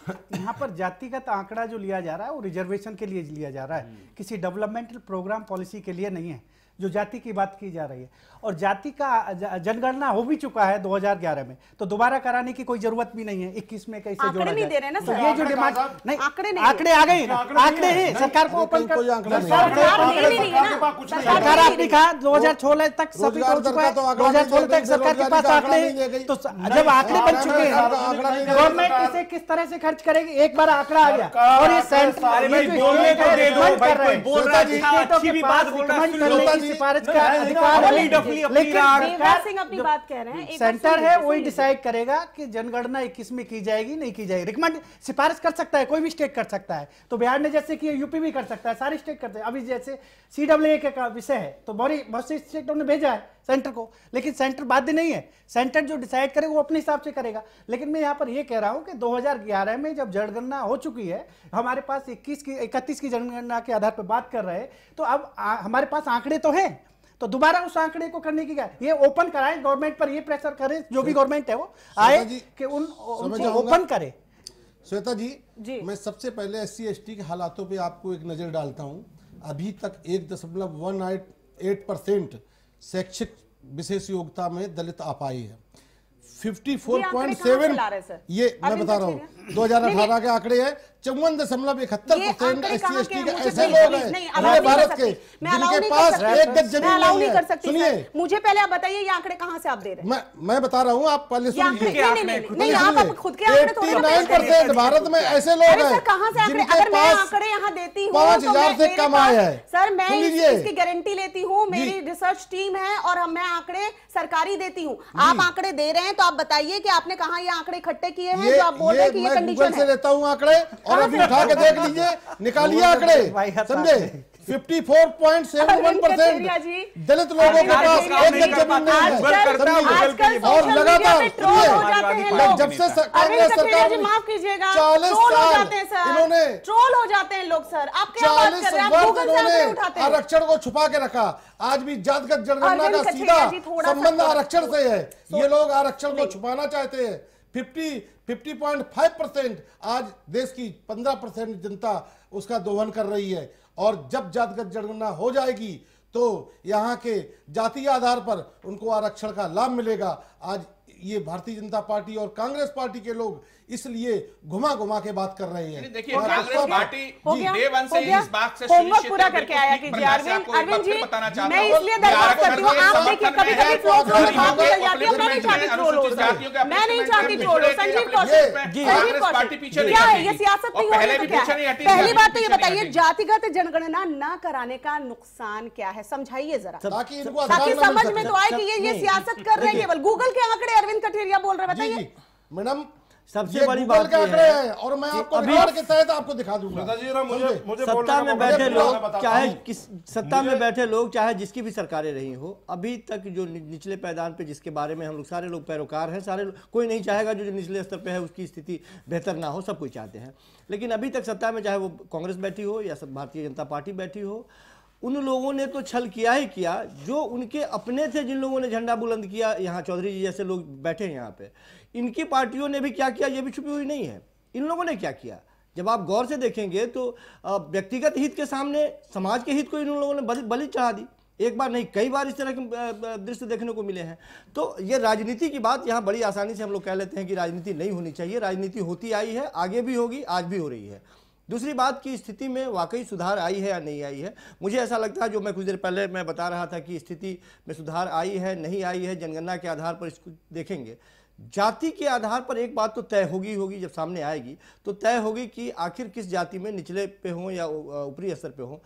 यहाँ पर जातिगत आंकड़ा जो लिया जा रहा है वो रिजर्वेशन के लिए लिया जा रहा है। किसी डेवलपमेंटल प्रोग्राम पॉलिसी के लिए नहीं है। जो जाति की बात की जा रही है। और जाति का जनगणना हो भी चुका है 2011 में। तो दोबारा कराने की कोई ज़रूरत भी नहीं है। 21 में कैसे आंकड़े जोड़ा नहीं दे रहे ना तो ये जो आंकड़े डिमांड नहीं आंकड़े नहीं आंकड़े आ गए आंकड़े आंकड़े हैं। है। सरकार को ओपन कहीं कोई आंकड़ा नहीं सरकार दे है आपने कहा 2016 तक सभी हो चुका है। तो 2016 तक सरकार के पास आंकड़े का आंकड़ा दे तो जब आंकड़े बन चुके हैं दे गवर्नमेंट इसे किस तरह से खर्च करेगी? एक बार आंकड़ा आ गया। और ये बोलने स्टेट तो दे दो, भाई कोई बोल रहा है, अच्छा, अच्छी भी बात बोल रहा है, सिफारिश का अधिकार है। अपनी लेकिन रार- देवराज सिंह अपनी बात कह रहे हैं सेंटर है वही डिसाइड करेगा कि जनगणना 21 में की जाएगी नहीं की जाएगी। रिकमेंड सिफारिश कर सकता है कोई भी स्टेट कर सकता है। तो बिहार ने जैसे की यूपी भी कर सकता है सारे स्टेट करते हैं। अभी जैसे सीडब्ल्यू का विषय है तो बहुत बहुत से स्टेटों ने भेजा है। सेंटर को। लेकिन सेंटर बाध्य नहीं है। सेंटर जो डिसाइड करे वो अपने हिसाब से करेगा। लेकिन मैं यहाँ पर ये कह रहा हूँ कि 2011 में जब जनगणना हो चुकी है हमारे पास 21 की 31 की जनगणना के आधार पर बात कर रहे हैं तो अब आ, हमारे पास आंकड़े तो हैं। तो दोबारा उस आंकड़े को करने की क्या? ये ओपन कराएँ गवर्नमेंट पर ये प्रेशर करें जो भी गवर्नमेंट है वो आए जी, कि उन उनको ओपन करे। श्वेता जी जी। मैं सबसे पहले एस सी के हालातों पे आपको एक नज़र डालता हूँ। अभी तक एक दशमलव वन एट परसेंट शैक्षिक विशेष योग्यता में दलित आ पाई है फिफ्टी फोर ये मैं बता रहा हूँ 2018 के आंकड़े हैं। चौवन दशमलव इकहत्तर परसेंट एस सी के हैं? के ऐसे लोग हैं। कर भारत के जिनके पास एक गज ज़मीन नहीं है कर सकती सुनिए। मुझे पहले आप बताइए ये आंकड़े कहाँ से आप दे रहे हैं? मैं मैं बता रहा हूँ आप पहले सुनिए। नहीं नहीं नहीं, नहीं आप आप खुद के आंकड़े थोड़ी ना पेश 89% करें। भारत में ऐसे लोग हैं कहाँ से आंकड़े? अगर मैं आंकड़े यहाँ देती हूँ पाँच तो हज़ार से कम आया है। सर मैं। इसकी गारंटी लेती हूँ मेरी रिसर्च टीम है और मैं आंकड़े सरकारी देती हूँ। आप आंकड़े दे रहे हैं तो आप बताइए कि आपने कहा ये आंकड़े इकट्ठे किए हैं जो आप बोल रहे हैं कि कंडीशन से लेता हूँ आंकड़े और से? उठा के देख लीजिए निकालिए आंकड़े समझे? 54.71 कचेरिया जी, परसेंट दलित लोगों के पास एक गज ज़मीन नहीं है और लगातार जब- लोग से कांग्रेस सरकार जी माफ़ कीजिएगा। 40 ट्रोल हो साल सर। इन्होंने ट्रोल हो जाते हैं लोग सर। आप चालीस वर्ष इन्होंने आरक्षण को छुपा के रखा। आज भी जातगत जनगणना का सीधा संबंध तो- आरक्षण से है। ये लोग आरक्षण को छुपाना चाहते हैं। Fifty fifty point five percent आज देश की पंद्रह परसेंट जनता उसका दोहन कर रही है। और जब जातगत जनगणना हो जाएगी तो यहाँ के जातीय आधार पर उनको आरक्षण का लाभ मिलेगा। आज ये भारतीय जनता पार्टी और कांग्रेस पार्टी के लोग इसलिए घुमा घुमा के बात कर रहे हैं। देखिए कांग्रेस पार्टी हो जी, गया? डे वन से इस बात से सुनिश्चित पूरा है, करके आया ठीक कीजिए प्रकार से अरविंद अरविंद जी बताना चाहता मैं इसलिए कि करती हूँ आप देखिए कभी कभी ट्रोल हो जाती है मैं नहीं चाहती ट्रोल हो अनुसूचित जातियों के मैं नहीं चाहती ट्रोल हो संजीव कौशिक संजीव कौशिक पार्टी पीछे नहीं क्या है ये सियासत नहीं हो रही तो क्या है? पहली बात तो ये बताइए जातिगत जनगणना न कराने का नुकसान क्या है? समझाइए जरा। ताकि ताकि समझ में तो आए कि ये ये सियासत कर रहे हैं केवल गूगल के आंकड़े अरविंद कठेरिया बोल रहे हैं बताइए मैडम सबसे बड़ी बात के है और मैं आपको अभी- के तहत आपको दिखा दूँगा। मुझे मुझे सत्ता में बैठे लोग चाहे किस सत्ता में बैठे लोग चाहे जिसकी भी सरकारें रही हो अभी तक जो निचले पैदान पे जिसके बारे में हम लोग सारे लोग पैरोकार हैं सारे लोग कोई नहीं चाहेगा जो जो निचले स्तर पे है उसकी स्थिति बेहतर ना हो सब कोई चाहते हैं। लेकिन अभी तक सत्ता में चाहे वो कांग्रेस बैठी हो या भारतीय जनता पार्टी बैठी हो उन लोगों ने तो छल किया ही किया, जो उनके अपने थे जिन लोगों ने झंडा बुलंद किया, यहाँ चौधरी जी जैसे लोग बैठे हैं यहाँ पे, इनकी पार्टियों ने भी क्या किया? ये भी छुपी हुई नहीं है। इन लोगों ने क्या किया? जब आप गौर से देखेंगे तो व्यक्तिगत हित के सामने, समाज के हित को इन लोगों ने बलि चढ़ा दी। एक बार नहीं, कई बार इस तरह के दृश्य देखने को मिले हैं। तो ये राजनीति की बात यहाँ बड़ी आसानी से हम लोग कह लेते हैं कि राजनीति नहीं होनी चाहिए। राजनीति होती आई है, आगे भी होगी, आज भी हो रही है। दूसरी बात की स्थिति में वाकई सुधार आई है या नहीं आई है? मुझे ऐसा लगता है, जो मैं कुछ देर पहले मैं बता रहा था कि स्थिति में सुधार आई है, नहीं आई है, जनगणना के आधार पर इसको देखेंगे। जाति के आधार पर एक बात तो तय होगी होगी, जब सामने आएगी तो तय होगी कि आखिर किस जाति में निचले पे हों या ऊपरी स्तर पे हो,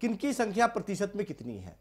किनकी संख्या प्रतिशत में कितनी है?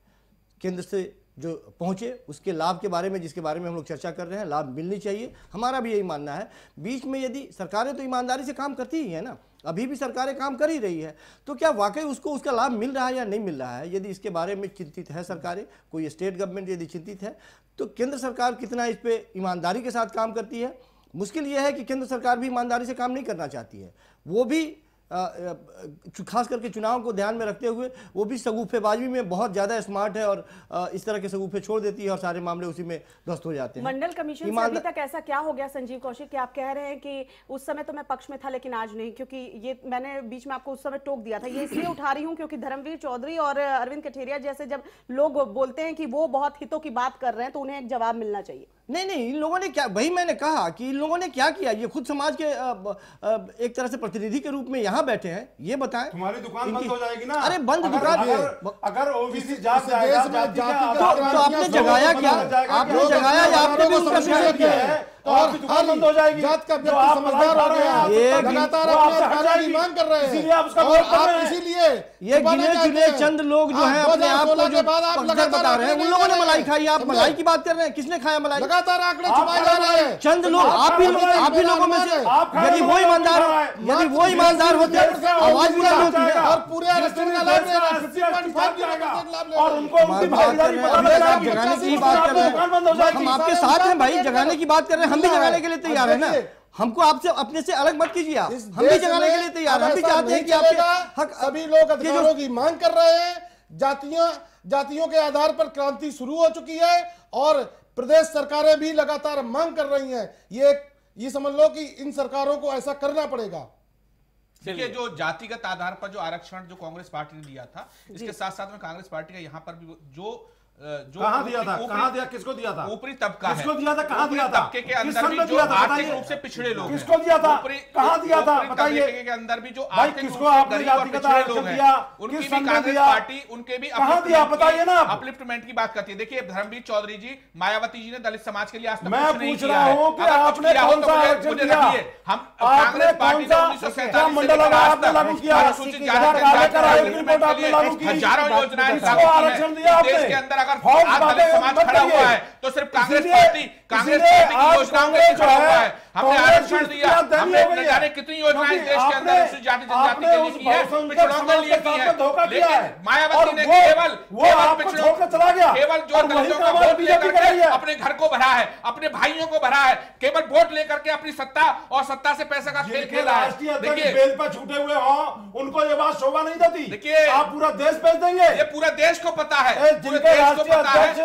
केंद्र से जो पहुँचे, उसके लाभ के बारे में, जिसके बारे में हम लोग चर्चा कर रहे हैं, लाभ मिलनी चाहिए। हमारा भी यही मानना है। बीच में यदि सरकारें तो ईमानदारी से काम करती ही है ना, अभी भी सरकारें काम कर ही रही है तो क्या वाकई उसको, उसका लाभ मिल रहा है या नहीं मिल रहा है? यदि इसके बारे में चिंतित है सरकारें, कोई स्टेट गवर्नमेंट यदि चिंतित है तो केंद्र सरकार कितना इस पर ईमानदारी के साथ काम करती है? मुश्किल यह है कि केंद्र सरकार भी ईमानदारी से काम नहीं करना चाहती है। वो भी खास करके चुनाव को ध्यान में रखते हुए वो भी सगुफेबाजी में बहुत ज़्यादा स्मार्ट है और इस तरह के सगुफे छोड़ देती है और सारे मामले उसी में ध्वस्त हो जाते हैं। मंडल कमीशन से अभी तक ऐसा क्या हो गया संजीव कौशिक कि आप कह रहे हैं कि उस समय तो मैं पक्ष में था लेकिन आज नहीं क्योंकि ये मैंने बीच में आपको उस समय टोक दिया था। ये इसलिए उठा रही हूँ क्योंकि धर्मवीर चौधरी और अरविंद कठेरिया जैसे जब लोग बोलते हैं कि वो बहुत हितों की बात कर रहे हैं तो उन्हें एक जवाब मिलना चाहिए। नहीं नहीं इन लोगों ने क्या वही मैंने कहा कि इन लोगों ने क्या किया? ये खुद समाज के आ, आ, एक तरह से प्रतिनिधि के रूप में यहाँ बैठे हैं ये बताएँ। तुम्हारी दुकान बंद हो जाएगी ना। अरे बंद अगर- दुकान अगर अगर ओबीसी जात जाएगा तो, तो आपने जगाया क्या? आपने जगाया या आपने भी उसका विषय रखे किया? तो आपकी दुकान बंद हो जाएगी। जात का व्यक्ति समझदार हो गया लगातार अपने अधिकारों की मांग कर रहे हैं। इसीलिए और आप इसीलिए ये गिने चुने चंद लोग जो हैं अपने आप को जो के बाद आप लगातार बता रहे हैं उन लोगों ने मलाई खाई आप मलाई की बात कर रहे हैं किसने खाया मलाई? लगातार आंकड़े छुपाए जा रहे हैं। चंद लोग आप भी आप भी लोगों में से यदि वो ईमानदार है। यदि वो ईमानदार होते आवाज़ बुलंद होती है। और पूरे आरक्षण का लाभ ले रहे हैं 50.5 की जाएगा लाभ ले और उनको जगाने की बात कर रहे हो। हैं हम आपके साथ हैं भाई जगाने की बात कर रहे हैं हम भी जगाने के लिए तैयार है ना? हमको आपसे अपने से अलग मत कीजिए आप। हम भी जगाने के लिए तैयार हम भी चाहते हैं कि आपके हक सभी लोग अधिकारों की मांग कर रहे हैं। जातियाँ जातियों के आधार पर क्रांति शुरू हो चुकी है और प्रदेश सरकारें भी लगातार मांग कर रही हैं। ये ये समझ लो कि इन सरकारों को ऐसा करना पड़ेगा। देखिए जो जातिगत आधार पर जो आरक्षण जो कांग्रेस पार्टी ने दिया था इसके साथ साथ में कांग्रेस पार्टी का यहाँ पर भी जो जो कहाँ दिया था? कहाँ दिया? किसको दिया था? ऊपरी तबका किसको दिया था? कहाँ दिया था? के अंदर भी जो आर्थिक रूप से पिछड़े लोग किसको दिया था? कहाँ दिया था? बताइए। के अंदर भी जो आर्थिक किसको आपने जातिगत आरक्षण दिया उनकी भी कांग्रेस पार्टी उनके भी कहाँ दिया? बताइए ना अपलिफ्टमेंट की बात करती है। देखिए धर्मवीर चौधरी जी मायावती जी ने दलित समाज के लिए आज तक मैं पूछ रहा हूँ। कि आपने कौन तो सा आरक्षण दिया हम कांग्रेस पार्टी ने उन्नीस सौ आपने लागू किया? अनुसूचित जाति जनजाति हज़ारों योजनाएँ देश के अंदर अगर समाज खड़ा हुआ है तो सिर्फ़ कांग्रेस पार्टी कांग्रेस पार्टी की योजनाओं के खड़ा हुआ है। हमने आरक्षण दिया। हमने जाने कितनी देश के अंदर जाति जनजाति के लिए की है। पिछड़ों के लिए की है। लेकिन मायावती ने केवल केवल पिछड़ों चला गया। केवल जो दलितों का वोट लेकर के अपने घर को भरा है अपने भाइयों को भरा है केवल वोट लेकर के अपनी सत्ता और सत्ता से पैसे का खेल खेला है। देखिए बेल पर छूटे हुए हो उनको ये बात शोभा नहीं देती। देखिए आप पूरा देश भेज देंगे। ये पूरा देश को पता है। पूरे देश राष्ट्रीय अध्यक्ष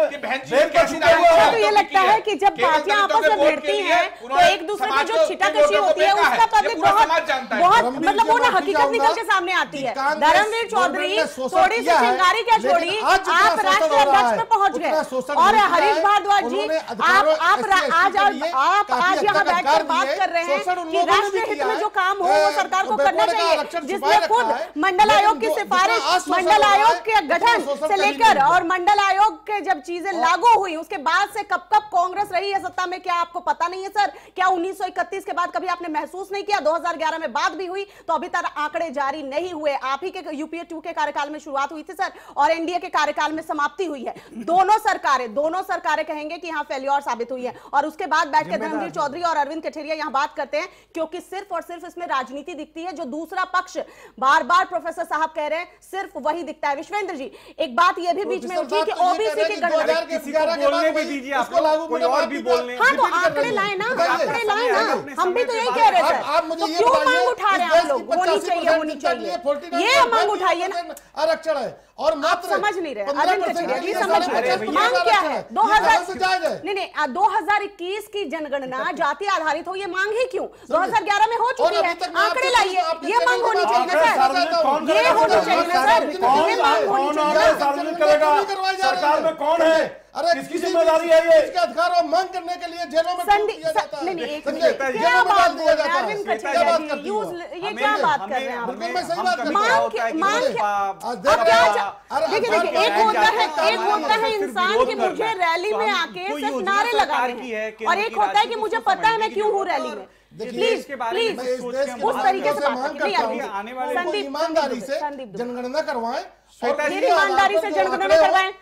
तो ये तो लगता है कि जब पार्टियाँ आपस में भिड़ती हैं तो एक दूसरे में जो छिटाकछी होती है उसका पब्लिक बहुत बहुत मतलब वो ना हकीकत निकल के सामने आती है। धर्मवीर चौधरी थोड़ी सी चिंगारी क्या छोड़ी? आप राष्ट्रीय अध्यक्ष पे पहुँच गए। और हरीश भारद्वाज जी आप आप आज आप आज यहाँ बैठकर बात कर रहे हैं कि राष्ट्रीय हित में जो काम हो वो सरकार को करना चाहिए जिसमें खुद मंडल आयोग की सिफारिश मंडल आयोग के गठन से लेकर और मंडल आयोग आयोग के जब चीज़ें लागू हुई उसके बाद से कब कब कांग्रेस रही है सत्ता में क्या आपको पता नहीं है सर? क्या 1931 के बाद कभी आपने महसूस नहीं किया? 2011 में बात भी हुई तो अभी तक आंकड़े जारी नहीं हुए। आप ही के यूपीए टू के कार्यकाल में शुरुआत हुई थी सर और एनडीए के कार्यकाल में समाप्ति हुई है। दोनों सरकारें दोनों सरकारें कहेंगे कि यहाँ फेल्योर साबित हुई है। और उसके बाद बैठ के धर्मवीर चौधरी और अरविंद कठेरिया यहाँ बात करते हैं क्योंकि सिर्फ़ और सिर्फ़ इसमें राजनीति दिखती है जो दूसरा पक्ष बार बार प्रोफेसर साहब कह रहे हैं सिर्फ़ वही दिखता है। विश्वेंद्र जी एक बात यह भी बीच में उठी कि ओबीसी के बोलने भी दीजिए आपको। लागू कोई और भी बोलने हाँ तो आंकड़े लाए ना आंकड़े लाए ना। हम भी तो यही कह रहे आप मुझे तो मांग उठा रहे हैं आप लोग? होनी चाहिए होनी चाहिए। ये मांग उठाइए ना। आरक्षण है। और मात्र समझ नहीं रहे। मांग क्या है? दो हज़ार नहीं नहीं दो हज़ार इक्कीस की जनगणना जाति आधारित हो ये मांग ही क्यों? दो हज़ार ग्यारह में हो चुकी है। आंकड़े लाइए। ये मांग होनी चाहिए ना सर? ये होनी चाहिए ना सर? ये मांग होनी चाहिए सरकार में कौन है? अरे किसकी ज़िम्मेदारी है ये? इसके मांग करने के लिए जेलों में डाल दिया जाता? है जेलों में डाल दिया जाता? है? क्या बात कर ये क्या बात कर रहे हैं बिल्कुल मैं सही बात कर रहा हूँ। देखिए एक होता है एक होता है इंसान कि मुझे रैली में आके सिर्फ़ नारे हैं। और एक होता है कि मुझे पता है मैं क्यों हूँ रैली में। प्लीज़ उस तरीके से ईमानदारी से जनगणना करवाएँ ईमानदारी से जनगणना तो करवाएँ।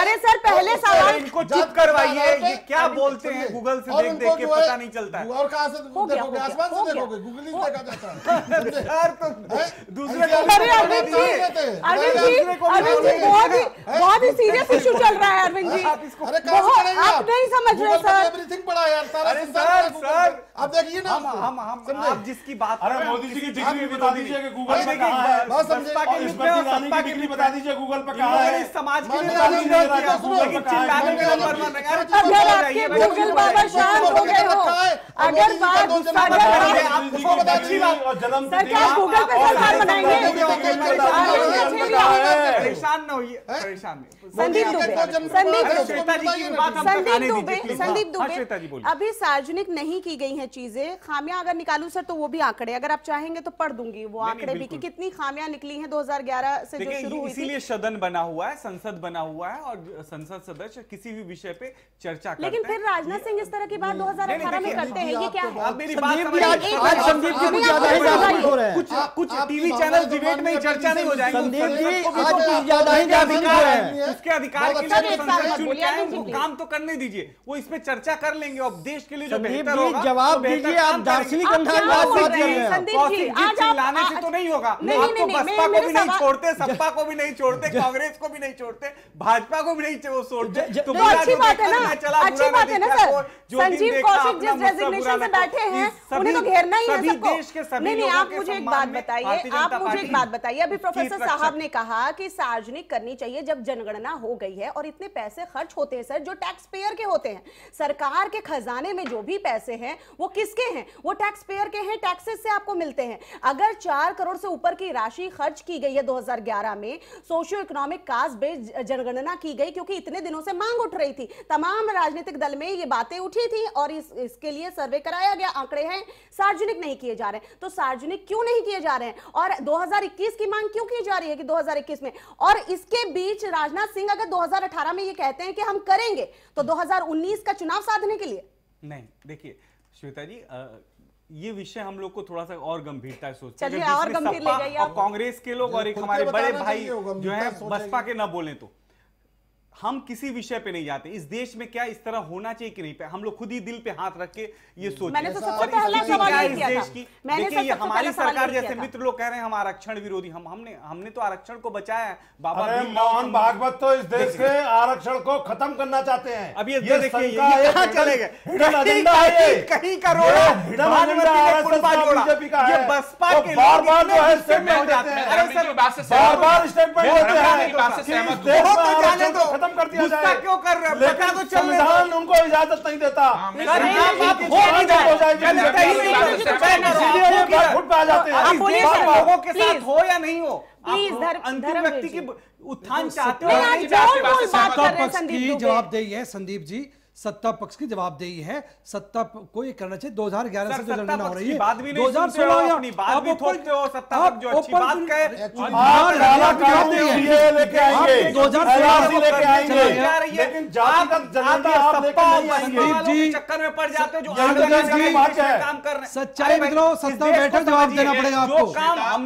अरे सर पहले सवाल इनको चुप करवाइए ये क्या बोलते हैं गूगल से देख देख के पता नहीं चलता है। और कहाँ से देखोगे? आसमान से देखोगे? गूगल ही देखा जाता है। *laughs* सर तो दूसरे को अरे अरविंद जी अरविंद जी अरविंद जी बहुत ही बहुत ही सीरियस इशू चल रहा है अरविंद जी। अरे कहाँ आप नहीं समझ रहे सर। एवरीथिंग पढ़ा यार सारा अरे सर सर। अब देखिए ना हम हम आप जिसकी बात अरे मोदी जी की डिग्री भी बता दीजिए कि गूगल में कहाँ है। बस समझ पा के इस पर की समझे बता दीजिए गूगल पर कहा है? समाज के लिए गूगल पर कहा है? अगर आपके गूगल बाबा शांत हो गए हो अगर बात सारे बनाएँगे आपको बता अच्छी बात और जन्म क्या गूगल पे सरकार बनाएँगे? परेशान ना होइए परेशान संदीप दुबे संदीप दुबे संदीप दुबे अभी सार्वजनिक नहीं की गई हैं चीज़ें खामियाँ अगर निकालूं सर तो वो भी आंकड़े अगर आप चाहेंगे तो पढ़ दूँगी वो आंकड़े भी कि कितनी खामियाँ निकली हैं 2011 से जो शुरू हुई इसीलिए सदन बना हुआ है संसद बना हुआ है और संसद सदस्य किसी भी विषय पे चर्चा करते लेकिन फिर राजनाथ सिंह इस तरह की बात 2018 में करते हैं ये क्या तो है? कुछ कुछ टीवी चैनल डिबेट में चर्चा नहीं हो जाएगी। उसके तो अधिकार के लिए काम तो करने दीजिए। वो इस पे चर्चा कर लेंगे और देश के लिए जो बेहतर होगा जवाब तो दीजिए आप दार्शनिक अंधार बात कर रहे हैं? संदीप जी चिल्लाने से तो नहीं होगा। आप तो बसपा को भी नहीं छोड़ते सपा को भी नहीं छोड़ते कांग्रेस को भी नहीं छोड़ते भाजपा को भी नहीं छोड़ते। अच्छी बात है ना संजीव कौशिक जिस बैठे हैं उन्हें तो घेरना ही है सबको। नहीं नहीं आप मुझे एक बात बताइए आप मुझे एक बात बताइए। अभी प्रोफेसर साहब ने कहा कि सार्वजनिक करनी चाहिए जब जनगणना हो गई है और इतने पैसे खर्च होते हैं सर जो टैक्स पेयर के होते हैं। सरकार के खजाने में जो भी पैसे हैं वो किसके हैं? वो टैक्स पेयर के हैं टैक्सेस से आपको मिलते हैं। अगर चार करोड़ से ऊपर की राशि खर्च की गई है 2011 में सोशियो इकोनॉमिक कास्ट बेस्ड जनगणना की गई क्योंकि इतने दिनों से मांग उठ रही थी। तमाम राजनीतिक दल में ये बातें उठी थी और इस, इसके लिए सर्वे कराया गया। आंकड़े हैं सार्वजनिक नहीं किए जा रहे। तो सार्वजनिक क्यों नहीं किए जा रहे हैं? और दो की मांग क्यों की जा रही है कि दो में? और इसके बीच राजनाथ सिंह अगर दो हज़ार अठारह में ये कहते हैं कि हम करेंगे तो दो हज़ार उन्नीस का चुनाव साधने के लिए? नहीं देखिए श्वेता जी ये विषय हम लोग को थोड़ा सा और गंभीरता से सोचते हैं। और कांग्रेस के लोग और एक हमारे बड़े भाई जो है बसपा के ना बोले तो। हम किसी विषय पे नहीं जाते। इस देश में क्या इस तरह होना चाहिए कि नहीं पे? हम लोग खुद ही दिल पे हाथ रख के ये सोच मैंने देखिए हमारी सरकार जैसे मित्र लोग कह रहे हैं हम आरक्षण विरोधी हम हमने हमने तो आरक्षण को बचाया बाबा मोहन भागवत तो इस देश के आरक्षण को खत्म करना चाहते हैं। अब ये देखिए चले गए? कहीं करो बीजेपी का बसपा तो के बार बार जो है स्टेटमेंट बार बार स्टेटमेंट तो होते हैं। खत्म कर दिया जाए। क्यों कर रहे हैं? बता तो संविधान उनको इजाज़त नहीं देता। हो या नहीं हो? अंतिम व्यक्ति की उत्थान चाहते हो जवाब दे संदीप जी। सत्ता पक्ष की जवाबदेही है। सत्ता को ये करना चाहिए। 2011 से जो लड़ना हो रही है दो हज़ार नहीं सच्चाई मित्रों तो सत्ता बैठे जवाब देना पड़ेगा आपको।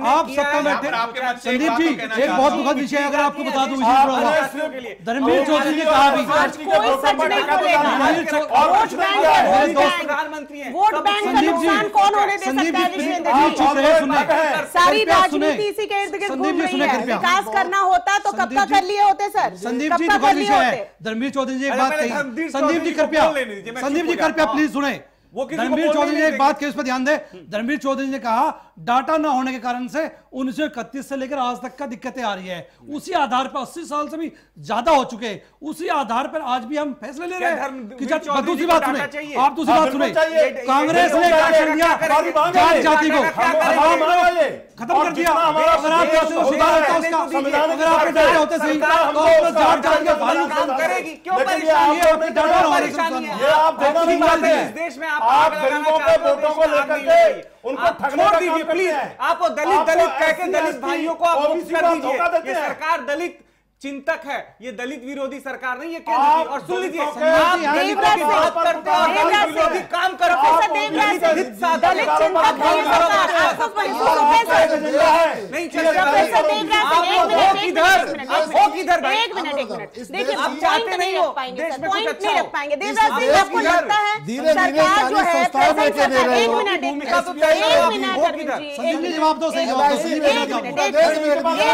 आप सत्ता बैठे संदीप जी एक बहुत दुखद विषय अगर आपको बता दूँ धर्मवीर चौधरी ने कहा प्रधानमंत्री है। वोट बैंक का नुकसान कौन होने दे सकता है सारी राजनीति इसी के इर्द गिर्द घूम रही है। विकास करना होता तो कब का कर लिए होते सर? संदीप जी धर्मवीर चौधरी जी एक बात कही। संदीप जी कृपया। संदीप जी कृपया प्लीज़ सुने। धर्मवीर चौधरी ने एक बात के उस पर ध्यान दे। धर्मवीर चौधरी ने कहा डाटा न होने के कारण से उन्नीस इकतीस से लेकर आज तक का दिक्कतें आ रही है। उसी आधार पर अस्सी साल से भी ज़्यादा हो चुके हैं। उसी आधार पर आज भी हम फैसले ले रहे हैं। दूसरी बात सुने। आप दूसरी बात सुने। कांग्रेस ने दिया जाति को। खत्म कर दिया। अगर आप अगर आप डरे होते सही तो जाति करेगी। क्यों परेशानी है? आप देश में आप गरीबों के वोटों को लेकर के उनको ठगने का प्लीज़ आप दलित दलित कह के दलित भाइयों को आप कर दीजिए। सरकार दलित चिंतक है। ये दलित विरोधी सरकार नहीं है केंद्र की और सुन लीजिए काम देखिए आप चाहते नहीं हो। देश में कुछ अच्छा रख पाएँगे। आपको लगता है सरकार जो है एक मिनट एक मिनट जवाब दो सही जवाब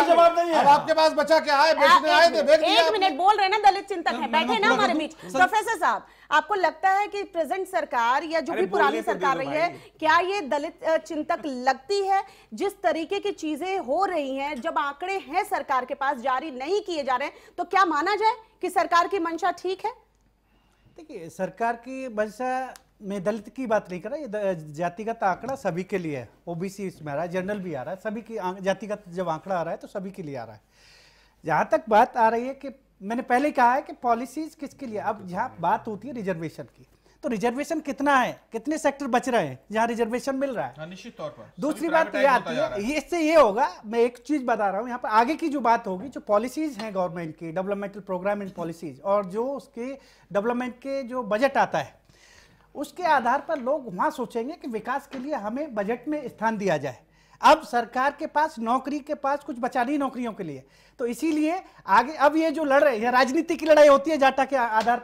जवाब नहीं है आपके पास बचा क्या है एक मिनट बोल रहे ना दलित चिंतक है। बैठे ना हमारे बीच। प्रोफेसर साहब आपको लगता है कि प्रेजेंट सरकार या जो भी पुरानी सरकार रही है क्या ये दलित चिंतक लगती है जिस तरीके की चीज़ें हो रही हैं जब आंकड़े हैं सरकार के पास जारी नहीं किए जा रहे हैं तो क्या माना जाए कि सरकार की मंशा ठीक है? देखिए सरकार की मंशा मैं दलित की बात नहीं कर रहा ये जातिगत आंकड़ा सभी के लिए है। ओबीसी इसमें आ रहा है जनरल भी आ रहा है सभी की जातिगत जब आंकड़ा आ रहा है तो सभी के लिए आ रहा है। जहाँ तक बात आ रही है कि मैंने पहले कहा है कि पॉलिसीज़ किसके लिए? अब जहाँ बात होती है रिजर्वेशन की। तो रिजर्वेशन कितना है? कितने सेक्टर बच रहे हैं जहाँ रिजर्वेशन मिल रहा है? हाँ, निश्चित तौर पर। दूसरी बात ये आती है इससे ये होगा मैं एक चीज़ बता रहा हूँ यहाँ पर आगे की जो बात होगी जो पॉलिसीज़ हैं गवर्नमेंट की डेवलपमेंटल प्रोग्राम एंड पॉलिसीज़ और जो उसके डेवलपमेंट के जो बजट आता है उसके आधार पर लोग वहाँ सोचेंगे कि विकास के लिए हमें बजट में स्थान दिया जाए। अब सरकार के पास नौकरी के पास कुछ बचानी नौकरियों के लिए। नहीं कर रही है, पता नहीं ये जो लड़ रहे हैं राजनीति की लड़ाई होती है जाटा के आए हैं, आप हैं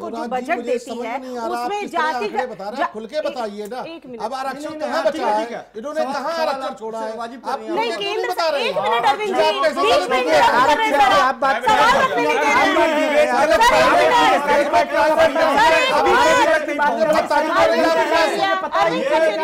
बोलिए ना। क्या क्या ऐसे कर रहे हैं? डिबेट नहीं चल पाएगी क्या- सर सब आप कीजिएगा ऐसे डिबेट नहीं चल पाएगी केंद्र सरकार की तरफ़ से प्रदेश आरक्षण की सरकार बात को। बजट अरे दिया आरक्षण जाता देना है तो बड़ी बात है। जाति बताइए आधारित साहब, एक मिनट आरक्षण सर देना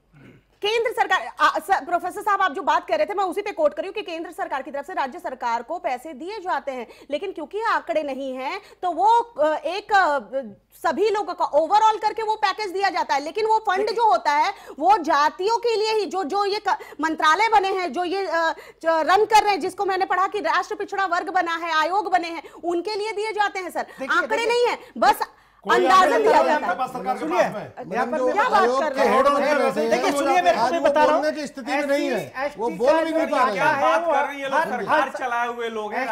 केंद्र सरकार आ, स- प्रोफेसर साहब आप जो बात कर रहे थे मैं उसी पे कोट कर रही हूँ कि केंद्र सरकार की तरफ़ से राज्य सरकार को पैसे दिए जाते हैं लेकिन क्योंकि आंकड़े नहीं हैं तो वो एक सभी लोगों का ओवरऑल करके वो पैकेज दिया जाता है लेकिन वो फंड जो होता है वो जातियों के लिए ही जो जो ये मंत्रालय बने हैं जो ये रन कर रहे हैं जिसको मैंने पढ़ा कि राष्ट्र पिछड़ा वर्ग बना है आयोग बने हैं उनके लिए दिए जाते हैं सर। आंकड़े नहीं है बस अंदाजन दिया जाता है सुनिए क्या बात कर रहे देखिए सुनिए मैं बता रहा हूँ। स्थिति में नहीं है। वो बोल भी नहीं पा रहे हैं। सरकार चलाए हुए लोग हैं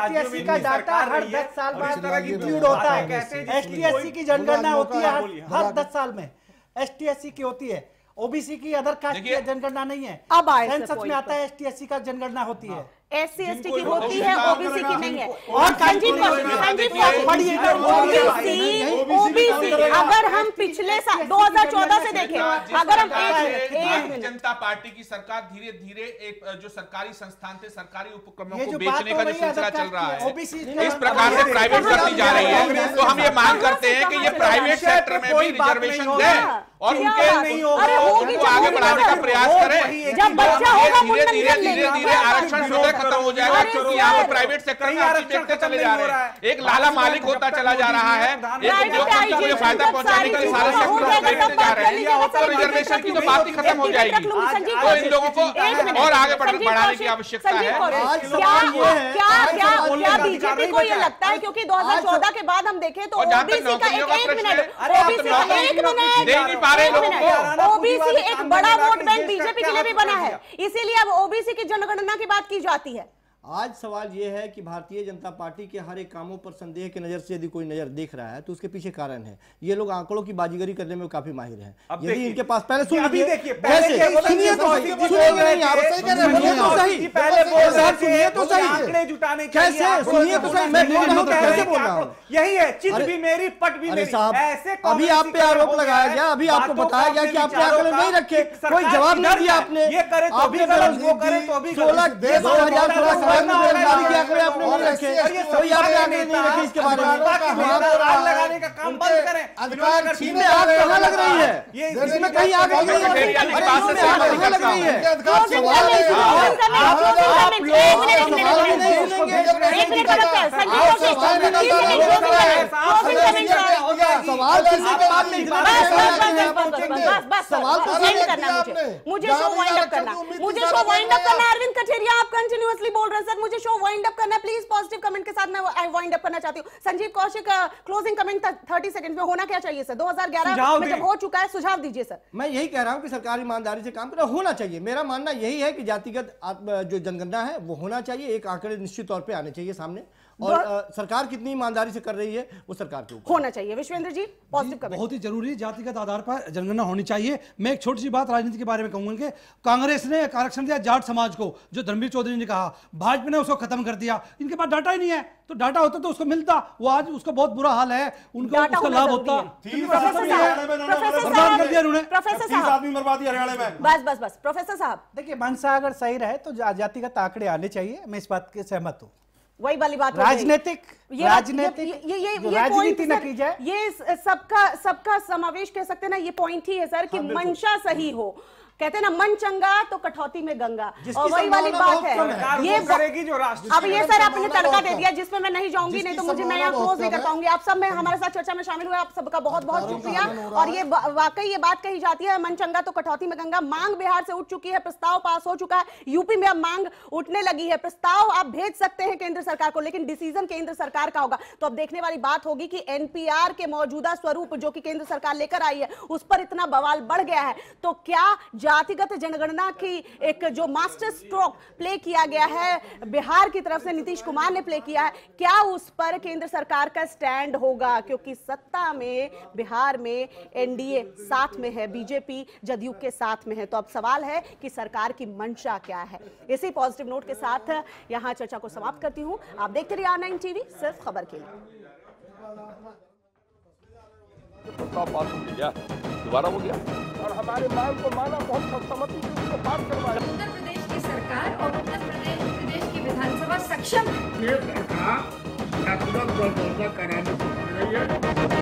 का डाटा हर 10 साल बाद इस तरह की इंक्लूड होता है। है। एस टी एस सी की जनगणना होती है हर दस साल में। एस टी एस सी की होती है। ओबीसी की अदर कास्ट की जनगणना नहीं है। अब आए सेंसस में आता है एस टी एस सी का जनगणना होती है। एस सी एस टी की होती है ओबीसी की नहीं है। और संजीव कौशिक संजीव ओबीसी ओबीसी अगर हम पिछले साल 2014 से देखें अगर हम एक जनता पार्टी की सरकार धीरे धीरे एक जो सरकारी संस्थान थे सरकारी उपक्रमों को बेचने का जो सिलसिला चल रहा है इस प्रकार से प्राइवेट करती जा रही है। तो हम ये मांग करते हैं कि ये प्राइवेट सेक्टर में भी रिजर्वेशन दें। और उनके नहीं होगी उनको आगे बढ़ाने का प्रयास करें। जब बच्चा होगा धीरे धीरे धीरे धीरे आरक्षण स्वतः खत्म हो जाएगा क्योंकि यहाँ। पर प्राइवेट सेक्टर में आरक्षण देखते चले जा रहे हैं। एक लाला मालिक होता चला जा रहा है एक उद्योगपति को फ़ायदा पहुँचाने के लिए सारे सेक्टर में प्राइवेट जा रहे हैं तो रिजर्वेशन की तो बात ही खत्म हो जाएगी। तो इन लोगों को और आगे बढ़ाने की आवश्यकता है। क्या क्या क्या क्या बीजेपी को ये लगता है क्योंकि 2014 के बाद हम देखें तो ओबीसी का एक मिनट है, अरे तो ओबीसी का एक मिनट एक लोगों। ओबीसी एक बड़ा वोट बैंक बीजेपी के लिए भी बना है? इसीलिए अब ओबीसी की जनगणना की बात की जाती है। आज सवाल ये है कि भारतीय जनता पार्टी के हर एक कामों पर संदेह की नज़र से यदि कोई नज़र देख रहा है तो उसके पीछे कारण है। ये लोग आंकड़ों की बाजीगरी करने में काफ़ी माहिर हैं। यदि इनके पास पहले सुन यही है चित भी मेरी पट भी मेरी। ऐसे अभी आप पे आरोप लगाया गया अभी आपको बताया गया कि आपने आंकड़े नहीं रखे। कोई जवाब नहीं दिया आपने। ये करे तो भी गलत वो करे तो भी सोलह हज़ार सोलह आंकड़े आपने नहीं रखे। आपने आंकड़े नहीं रखे इसके बारे में। आग लगाने का काम बंद करें। अधिकार आग कहाँ लग रही है? ये इसमें कहीं आग लग रही है। अरे इसमें आग लग रही है। आप लोग सवाल आप नहीं। सवाल करना मुझे मुझे शो वाइंड अप करना मुझे शो वाइंड अप करना अरविंद कठेरिया आप कंटिन्यूअसली बोल रहे हैं सर मुझे शो वाइंड अप करना है। प्लीज़ पॉजिटिव कमेंट के साथ मैं वाइंड अप करना चाहती हूँ। Sanjeev Kaushik closing comment thirty second में होना क्या चाहिए सर 2011 सुझाव में जब हो चुका है सुझाव दीजिए सर मैं यही कह रहा हूँ कि सरकार ईमानदारी से काम करना होना चाहिए। मेरा मानना यही है की जातिगत जो जनगणना है वो होना चाहिए एक आंकड़े निश्चित तौर पर आने चाहिए सामने। और अ, सरकार कितनी ईमानदारी से कर रही है वो सरकार के ऊपर। होना चाहिए। विश्वेंद्र जी पॉजिटिव कमेंट बहुत ही ज़रूरी जातिगत आधार पर जनगणना होनी चाहिए। मैं एक छोटी सी बात राजनीति के बारे में कहूँगा कि कांग्रेस ने एक आरक्षण दिया जाट समाज को जो धर्मवीर चौधरी ने कहा। भाजपा ने उसको खत्म कर दिया। इनके पास डाटा ही नहीं है। तो डाटा होता तो उसको मिलता। वो आज उसको बहुत बुरा हाल है। उनको उसका लाभ होता। है। प्रोफेसर साहब प्रोफेसर बर्बाद कर दिया उन्होंने प्रोफेसर साहब। आदमी मरवा दिया हरियाणा में। बस बस बस प्रोफेसर साहब। देखिए मनसा अगर सही रहे तो जातिगत आंकड़े आने चाहिए। मैं इस बात के सहमत हूँ। वही वाली बात राजनीतिक ये राजनीतिक ये ये ये, ये राजनीति न सर, की जाए ये सबका सबका समावेश कह सकते हैं ना ये पॉइंट ही है सर कि मंशा सही हो। कहते हैं ना मन चंगा तो कठौती में गंगा। और वही वाली बात है। है ये करेगी जो राष्ट्र अब ये सर आपने तड़का दे दिया जिसमें मैं नहीं जाऊँगी नहीं तो मुझे मैं यहाँ क्लोज नहीं कर पाऊँगी। आप सब में हमारे साथ चर्चा में शामिल हुए आप सबका बहुत बहुत शुक्रिया। और ये वाकई ये बात कही जाती है मन चंगा तो कटौती में गंगा। मांग बिहार से उठ चुकी है प्रस्ताव पास हो चुका है। यूपी में अब मांग उठने लगी है। प्रस्ताव आप भेज सकते हैं केंद्र सरकार को लेकिन डिसीज़न केंद्र सरकार का होगा। तो अब देखने वाली बात होगी कि एनपीआर के मौजूदा स्वरूप जो कि केंद्र सरकार लेकर आई है उस पर इतना बवाल बढ़ गया है। तो क्या जातिगत जनगणना की एक जो मास्टर स्ट्रोक प्ले किया गया है, बिहार की तरफ़ से नीतीश कुमार ने प्ले किया है, क्या उस पर केंद्र सरकार का स्टैंड होगा? क्योंकि सत्ता में, बिहार में एनडीए साथ में है, बीजेपी जदयू के साथ में है। तो अब सवाल है कि सरकार की मंशा क्या है? इसी पॉजिटिव नोट के साथ यहाँ चर्चा को समाप्त करती हूँ। आप देखते रहिए नाइन टीवी, सिर्फ़ खबर के लिए। प्रस्ताव पास हो गया दोबारा हो गया। और हमारे माल को माना बहुत सर्वसम्मति से उसको पास करवाया। उत्तर प्रदेश की सरकार और उत्तर प्रदेश प्रदेश की विधानसभा सक्षम है। ये सरकार कराने को रही है।